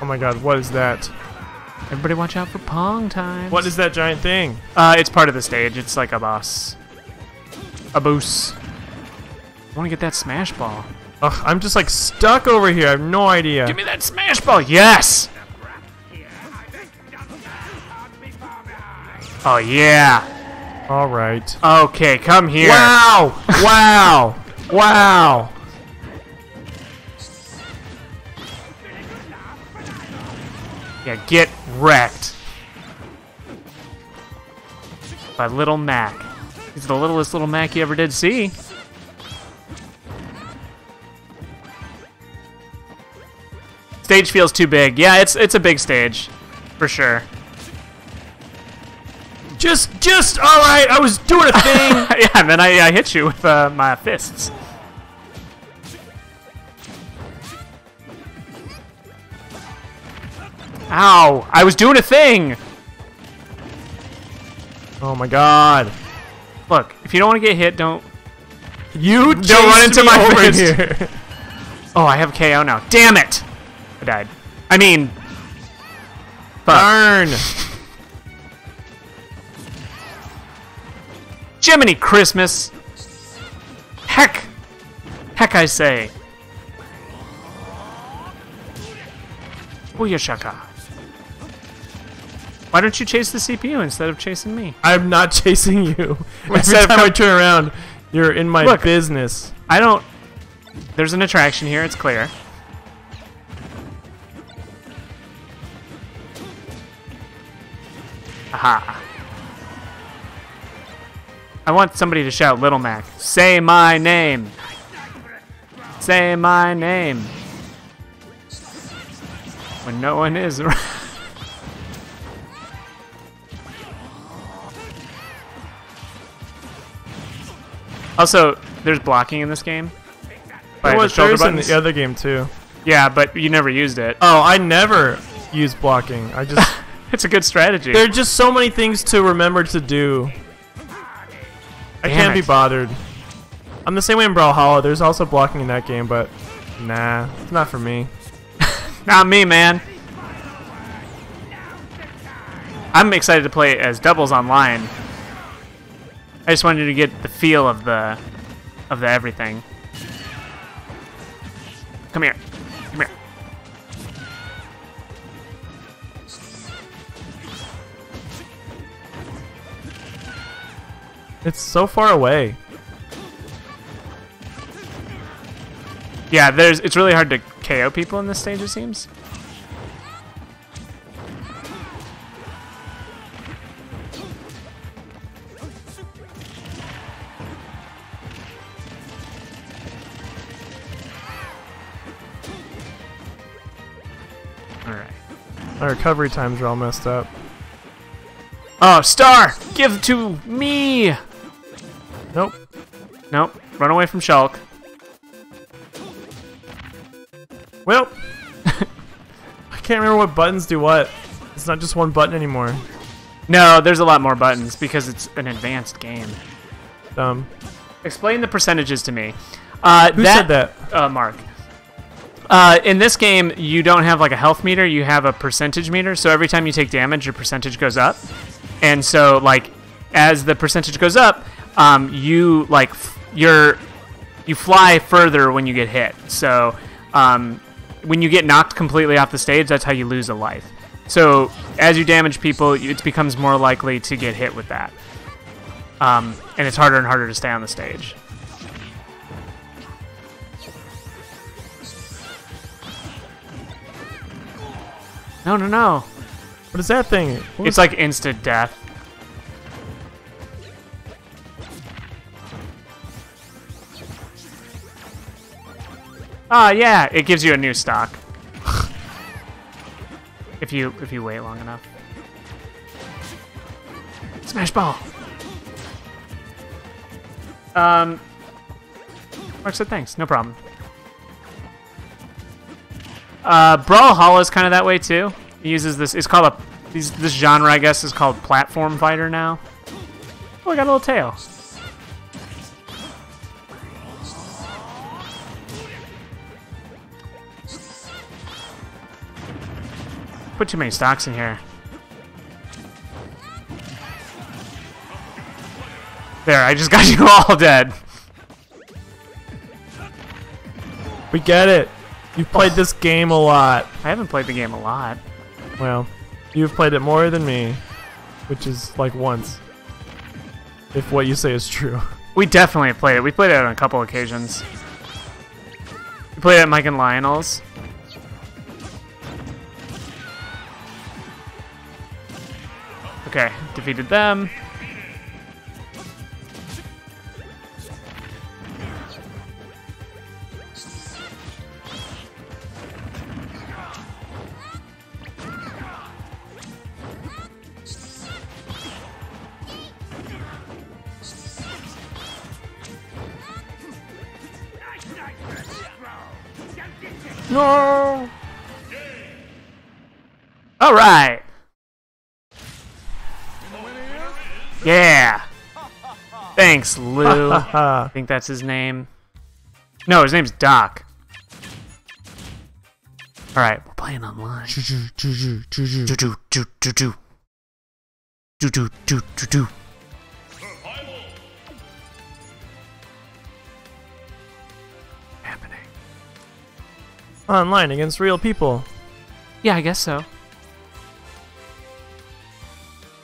Oh my god, what is that? Everybody, watch out for Pong time. What is that giant thing? Uh, it's part of the stage. It's like a boss. A boss. I want to get that smash ball. Ugh, I'm just like stuck over here. I have no idea. Give me that smash ball. Yes. Oh yeah. All right. Okay, come here. Wow! wow! Wow! Yeah, get wrecked. By Little Mac. He's the littlest little Mac you ever did see. Stage feels too big. Yeah, it's it's a big stage, for sure. Just, just, all right. I was doing a thing. yeah, and then I, I hit you with uh, my fists. Ow! I was doing a thing. oh my god! Look, if you don't want to get hit, don't. You Don't run into my fist. here. Oh, I have KO now. Damn it! I died. I mean, fuck. Darn! Jiminy Christmas! Heck! Heck, I say. Booyashaka. Why don't you chase the CPU instead of chasing me? I'm not chasing you. Every Instead of time I turn around, you're in my Look. business. I don't. There's an attraction here, it's clear. Aha. I want somebody to shout Little Mac. Say my name. Say my name. When no one is around. Also, there's blocking in this game. By There the was shoulder there's in the other game too. Yeah, but you never used it. Oh, I never use blocking. I just It's a good strategy. there are just so many things to remember to do. I Damn can't be bothered. I'm the same way in Brawlhalla. There's also blocking in that game, but nah, it's not for me. Not me, man. I'm excited to play as doubles online. I just wanted to get the feel of the of the everything. Come here. Come here. It's so far away. Yeah, there's it's really hard to KO people in this stage it seems. Alright. My recovery times are all messed up. Oh, star! Give to me! Nope. Nope. Run away from Shulk. Well, I can't remember what buttons do what. It's not just one button anymore. No, there's a lot more buttons because it's an advanced game. Um, Explain the percentages to me. Uh, who said that? Uh, Mark. Uh, in this game, you don't have like a health meter. You have a percentage meter. So every time you take damage, your percentage goes up. And so, like, as the percentage goes up, um, you like f- you're you fly further when you get hit. So um, when you get knocked completely off the stage, that's how you lose a life. So as you damage people, it becomes more likely to get hit with that. Um, and it's harder and harder to stay on the stage. No, no, no. What is that thing? What It's like instant death. Ah, yeah, it gives you a new stock. if you if you wait long enough. Smash ball. Um Mark said thanks, no problem. Uh Brawlhalla is kind of that way too. He uses this it's called a these, this genre I guess is called platform fighter now. Oh, I got a little tail. Put too many stocks in here. There, I just got you all dead. We get it. You've played this game a lot. I haven't played the game a lot. Well, you've played it more than me, which is like once. If what you say is true. We definitely played it. We played it on a couple occasions. We played it at Mike and Lionel's. Okay, defeated them. No. All right. Yeah. Thanks, Lou. I think that's his name. No, his name's Doc. All right, we're playing online. Do do do do do do. Do do do do do. Happening. Online against real people. Yeah, I guess so.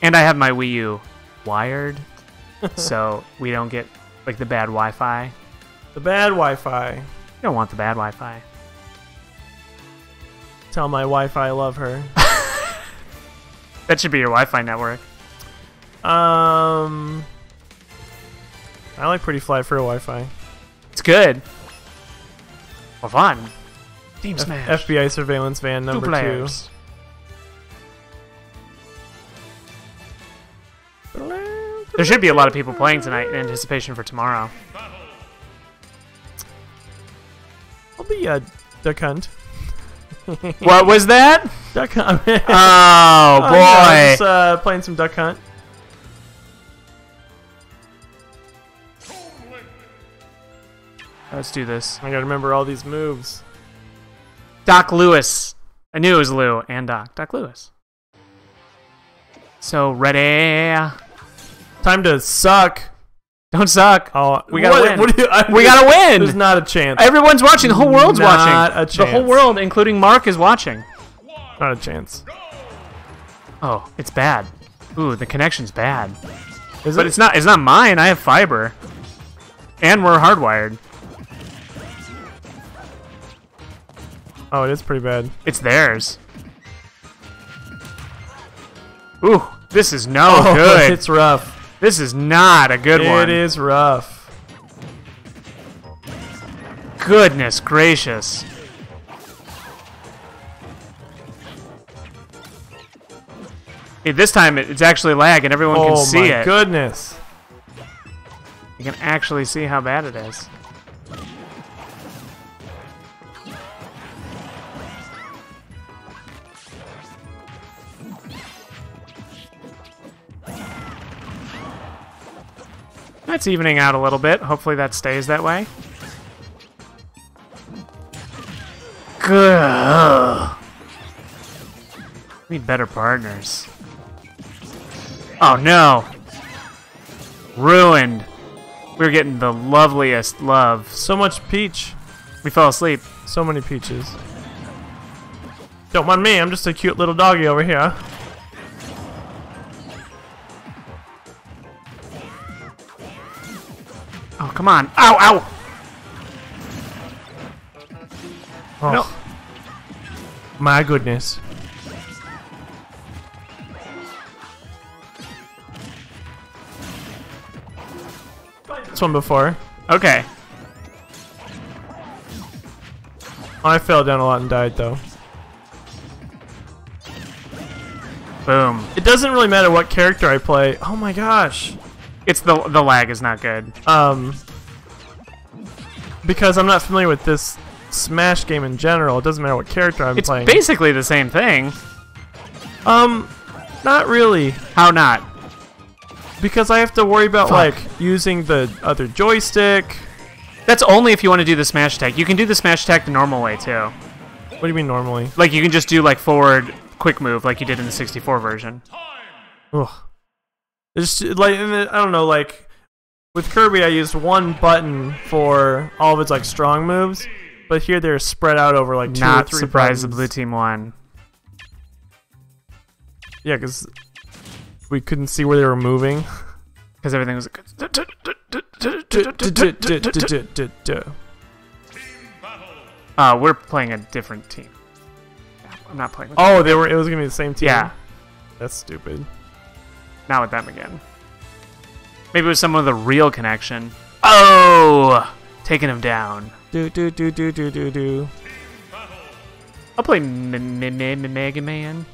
And I have my Wii U wired, so we don't get like the bad Wi-Fi. The bad Wi-Fi. You don't want the bad Wi-Fi. Tell my Wi-Fi I love her. That should be your Wi-Fi network. Um, I like Pretty Fly for a Wi-Fi. It's good. Well, fun. Team F- Smash. FBI surveillance van number two. players. There should be a lot of people playing tonight in anticipation for tomorrow. I'll be a duck hunt. What was that? Duck hunt. Oh boy! just uh, playing some duck hunt. Let's do this. I gotta remember all these moves. Doc Lewis. I knew it was Lou and Doc. Doc Lewis. So ready? Time to suck. Don't suck. Oh, We gotta what, win. What you, I, We gotta win. There's not a chance. Everyone's watching. The whole world's Not watching. a The whole world, including Mark, is watching. Not a chance. Oh, it's bad. Ooh, the connection's bad. Is But it? it's not. It's not mine. I have fiber, and we're hardwired. Oh, it is pretty bad. It's theirs. Ooh, this is no oh, good. It's rough. This is not a good one. It is rough. Goodness gracious. Hey, this time it's actually lag and everyone can oh see it. oh my goodness. You can actually see how bad it is. That's evening out a little bit. Hopefully that stays that way. Good. Need better partners. Oh no. Ruined. We were getting the loveliest love. So much peach. We fell asleep. So many peaches. Don't mind me, I'm just a cute little doggy over here. Come on. Ow, ow! Oh. No. My goodness. This one before. Okay. I fell down a lot and died though. Boom. It doesn't really matter what character I play. Oh my gosh. It's the the lag is not good. Um, because I'm not familiar with this Smash game in general, it doesn't matter what character I'm It's playing. It's basically the same thing. um, not really, How not? because I have to worry about Fuck. like using the other joystick. That's only if you want to do the smash attack. You can do the smash attack the normal way too. What do you mean normally? Like you can just do like forward quick move like you did in the 64 version. Ugh. It's just, like I don't know, like with Kirby, I used one button for all of its like strong moves, but here they're spread out over like two Not or three surprised the blue team won. Yeah, because we couldn't see where they were moving. Because everything was. Uh, we're playing a different team. I'm not playing Oh, they were. It was gonna be the same team. Yeah, that's stupid. not with them again. Maybe it was someone with a real connection. Oh! Taking him down. Do do do do do do do. I'll play M- M- M- M- Mega Man.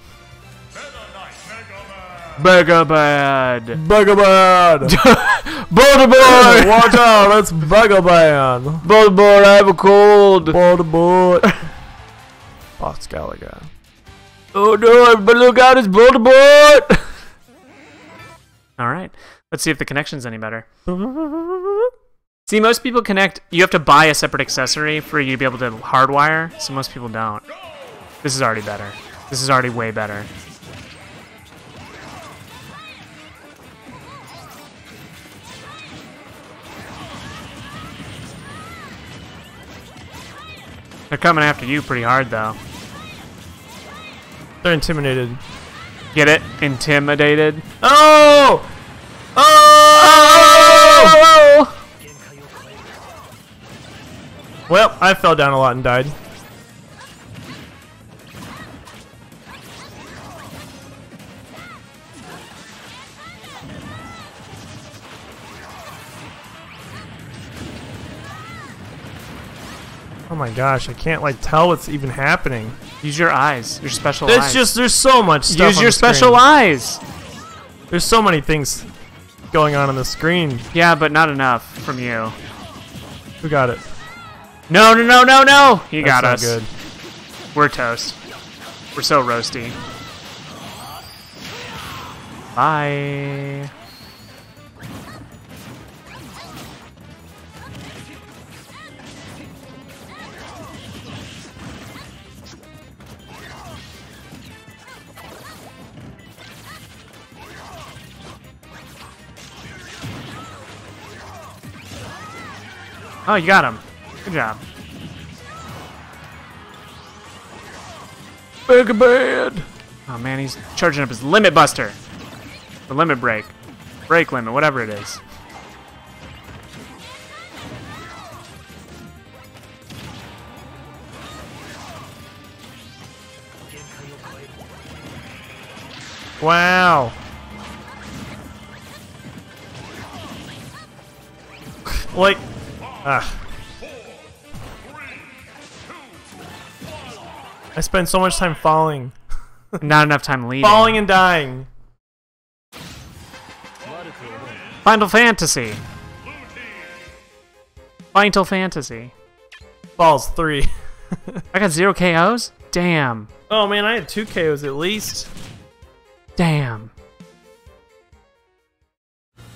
Mega Bad. Bugabad! Baltimore! Watch out! That's Bugabad! Baltimore, I have a cold. Baltimore. Box Gallagher. Oh no, but look out, it's Baltimore! Alright, let's see if the connection's any better. See, most people connect, you have to buy a separate accessory for you to be able to hardwire, so most people don't. This is already better. This is already way better. They're coming after you pretty hard, though. They're intimidated. Get it? Intimidated? Oh! Oh! Well, I fell down a lot and died. Oh my gosh, I can't like tell what's even happening. Use your eyes. Your special It's eyes. just there's so much stuff. Use on your the special eyes. There's so many things going on on the screen. Yeah, but not enough from you. Who got it? No, no, no, no, no! You got us. good. We're toast. We're so roasty. Bye. Oh, you got him. Good job. Mega Bad. Oh man, he's charging up his limit buster. The limit break. Break limit, whatever it is. Wow. like, ah. I spend so much time falling, Not enough time leading. falling and dying. Final Fantasy. Final Fantasy. Falls three. I got zero KOs? Damn. oh man, I had two KOs at least. Damn.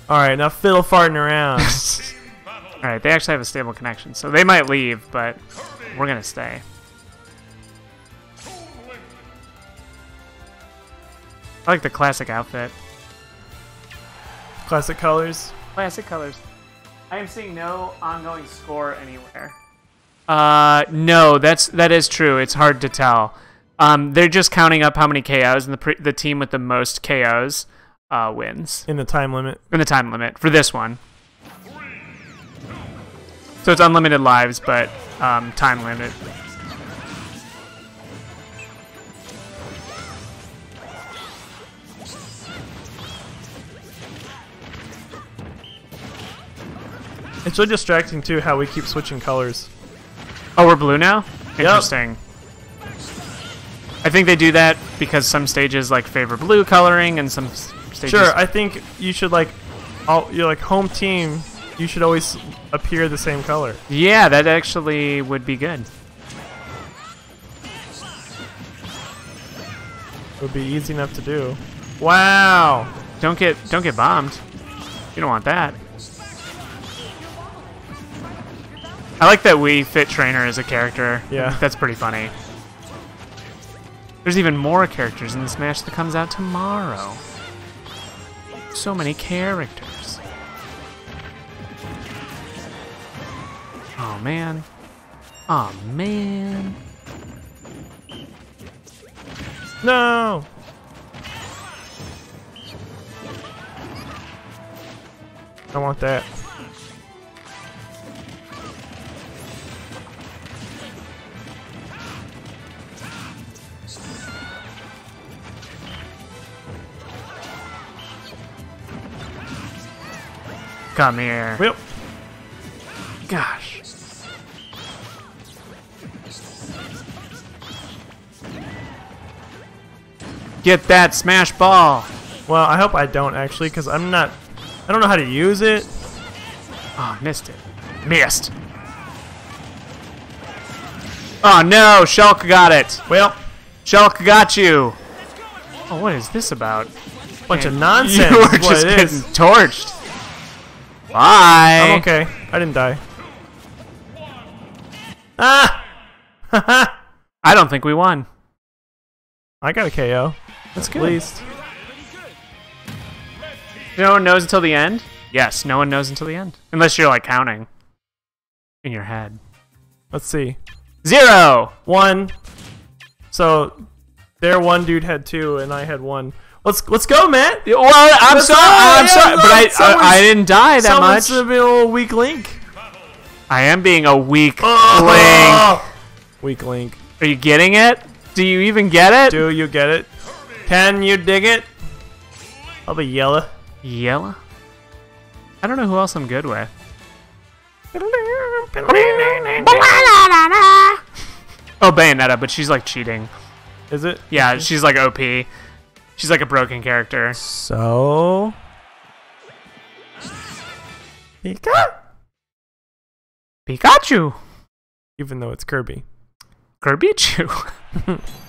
All right, now fiddle farting around. Alright, they actually have a stable connection, so they might leave, but we're gonna stay. I like the classic outfit. Classic colors. Classic colors. I am seeing no ongoing score anywhere. Uh, no, that's that is true. It's hard to tell. Um, they're just counting up how many KOs, and the pre- the team with the most KOs uh, wins In the time limit. in the time limit for this one. So it's unlimited lives, but um, time limit. It's so distracting too how we keep switching colors. Oh, we're blue now. Interesting. I think they do that because some stages like favor blue coloring, and some stages. Sure, I think you should like, all you're like home team. You should always appear the same color. yeah, that actually would be good. It would be easy enough to do. Wow. Don't get don't get bombed. You don't want that. I like that Wii Fit Trainer as a character. Yeah. That's pretty funny. There's even more characters in the Smash that comes out tomorrow. So many characters. Oh man. Oh man. No. I want that. Come here. Well, Gosh. Get that smash ball. well, I hope I don't actually, because I'm not. I don't know how to use it. Oh, missed it. Missed. Oh no, Shulk got it. Well, Shulk got you. Oh, what is this about? bunch of nonsense. You what just getting is. torched. Bye. I'm okay. I didn't die. Ah! I don't think we won. I got a KO. That's At good. least. No one knows until the end? Yes, no one knows until the end. Unless you're like counting in your head. Let's see. Zero! One. So, their one dude had two, and I had one. Let's let's go, man. Well, I'm sorry, I'm sorry, but I, I, I didn't die that Someone's much. a of a weak link. I am being a weak oh! link. Oh! Weak link. Are you getting it? Do you even get it? Do you get it? Can you dig it? I'll be yellow. Yella? I don't know who else I'm good with. Oh, Bayonetta, but she's like cheating. Is it? Yeah, she's like OP. She's like a broken character. So. Pika? Pikachu! Even though it's Kirby. Kirbychu.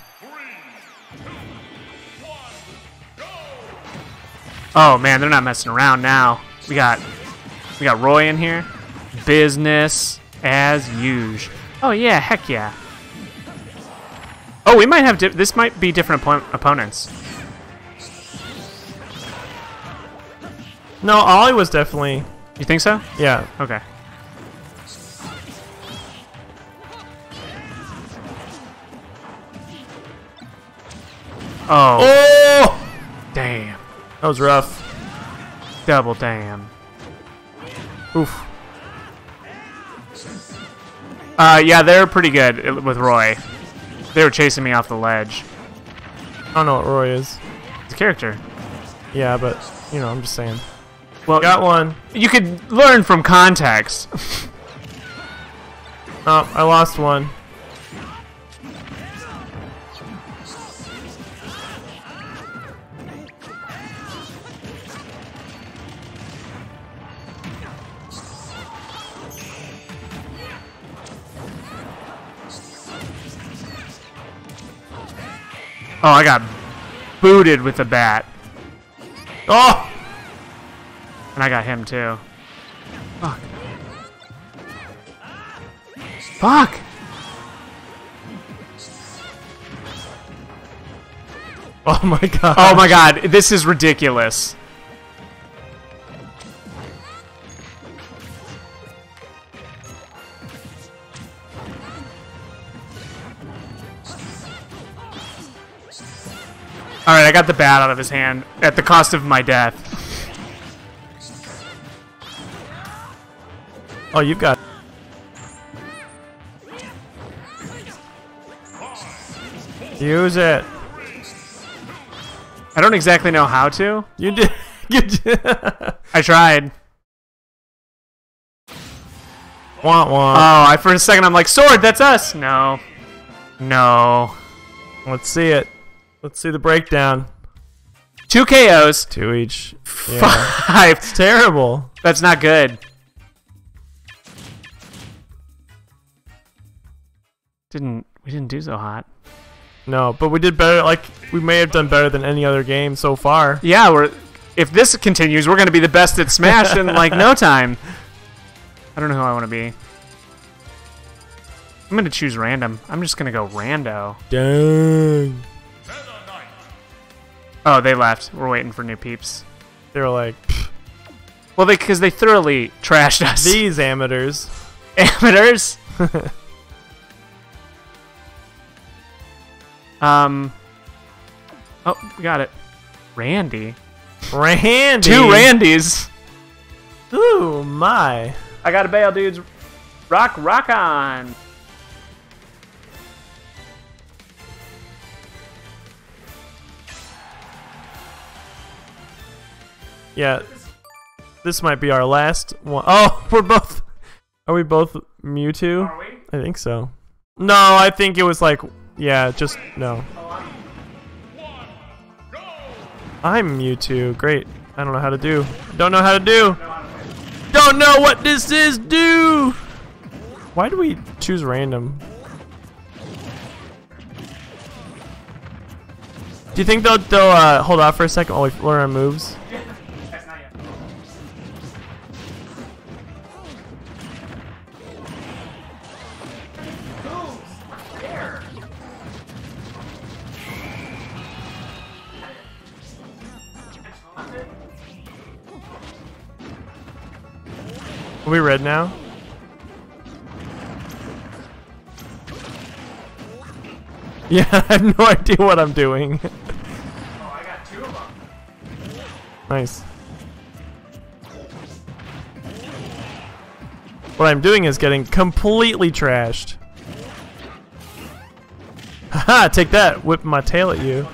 oh man, they're not messing around now. We got we got Roy in here. Business as usual. Oh yeah, heck yeah. Oh, we might have di- this might be different oppo- opponents. No, Ollie was definitely. You think so? Yeah. Okay. Oh, Oh! That was rough. Double damn. Oof. Uh, yeah, they're pretty good with Roy. They were chasing me off the ledge. I don't know what Roy is. It's a character. Yeah, but, you know, I'm just saying. Well, Got one. you could learn from context. Oh, I lost one. Oh, I got booted with a bat. Oh! And I got him too. Fuck. Fuck! Oh my god. Oh my god, this is ridiculous. All right, I got the bat out of his hand at the cost of my death. Oh, you've got. Use it. I don't exactly know how to. You did. You did. I tried. want one. Oh, I for a second I'm like, sword, that's us. No. No. Let's see it. Let's see the breakdown. Two KOs. Two each. Yeah. Five. it's terrible. That's not good. Didn't we didn't do so hot. No, but we did better. Like we may have done better than any other game so far. Yeah, we're if this continues, we're gonna be the best at Smash in like no time. I don't know who I want to be. I'm gonna choose random. I'm just gonna go rando. Dang. Oh, they left. We're waiting for new peeps. They were like Well, they because they thoroughly trashed us. these amateurs. amateurs. um. Oh, we got it. Randy. Randy. Two Randys. Ooh my. I got a bail, dudes. Rock, rock on. Yeah. This might be our last one. Oh, we're both. Are we both Mewtwo? Are we? I think so. No, I think it was like. Yeah, just no. I'm Mewtwo. Great. I don't know how to do. Don't know how to do. Don't know what this is. Do. Why do we choose random? Do you think they'll they'll uh, hold off for a second while we learn our moves? We red now? Yeah, I have no idea what I'm doing. Oh, I got two of them. nice. What I'm doing is getting completely trashed. Haha, take that! Whip my tail at you.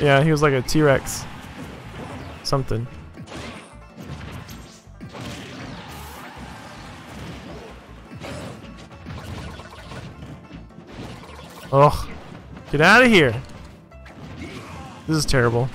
Yeah, he was like a T-Rex. Something. Ugh. Get out of here. This is terrible.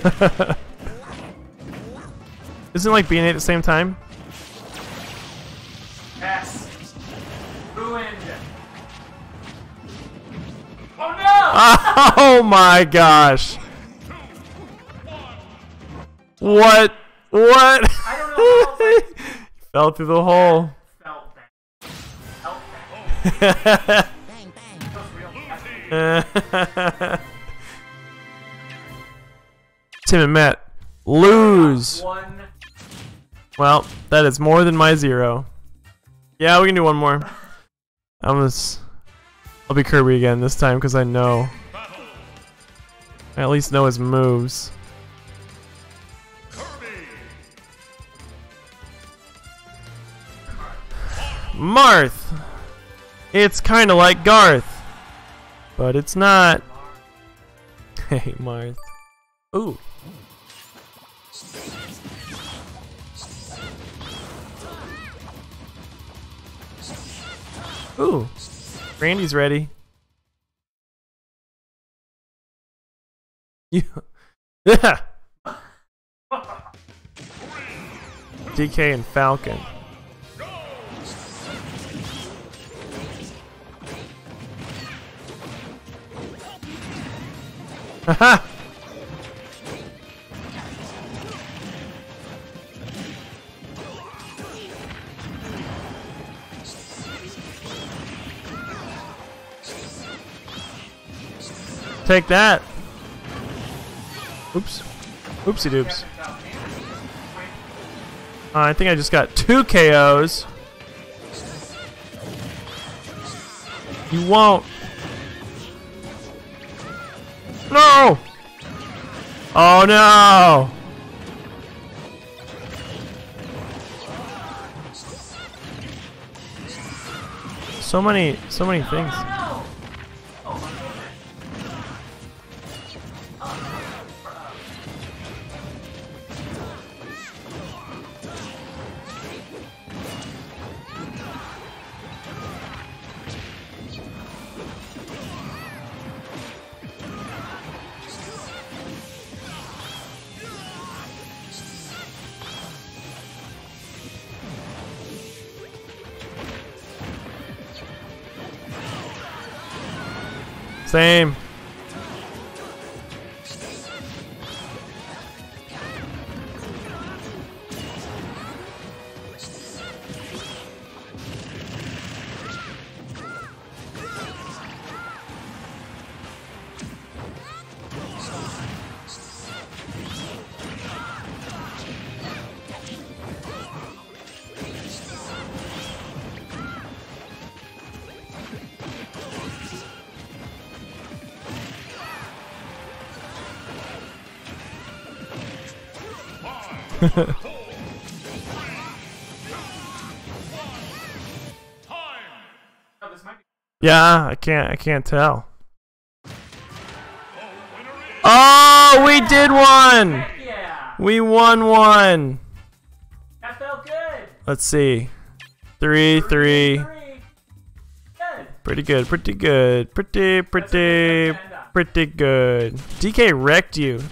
Isn't it like being at the same time? Pass. Ruined. Oh no! Oh my gosh. What? What? I don't know Fell through the hole. felt that. Felt that. Tim and Matt lose. One. Well, that is more than my zero. Yeah, we can do one more. I'm gonna. I'll be Kirby again this time because I know. I at least know his moves. Marth! It's kinda like Garth. But it's not. Hey, Marth. Ooh. Ooh. Randy's ready. You. Yeah. DK and Falcon. Haha. take that. Oops. Oopsie doops. Uh, I think I just got two KOs. You won't. No! Oh no! So many, so many things. Same. Yeah, I can't I can't tell. Oh, we did one! We won one. that felt good. Let's see. Three, three. Good. Pretty good, pretty good. Pretty, pretty, pretty good. DK wrecked you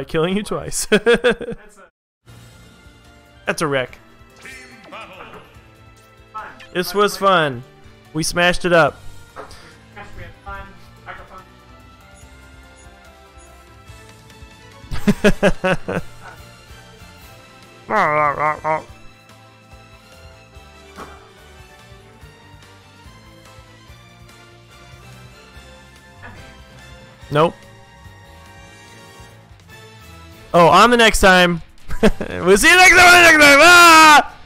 by killing you twice. That's a wreck. This was fun. We smashed it up. Nope. Oh, on the next time. we'll see you next time. Next time. Ah!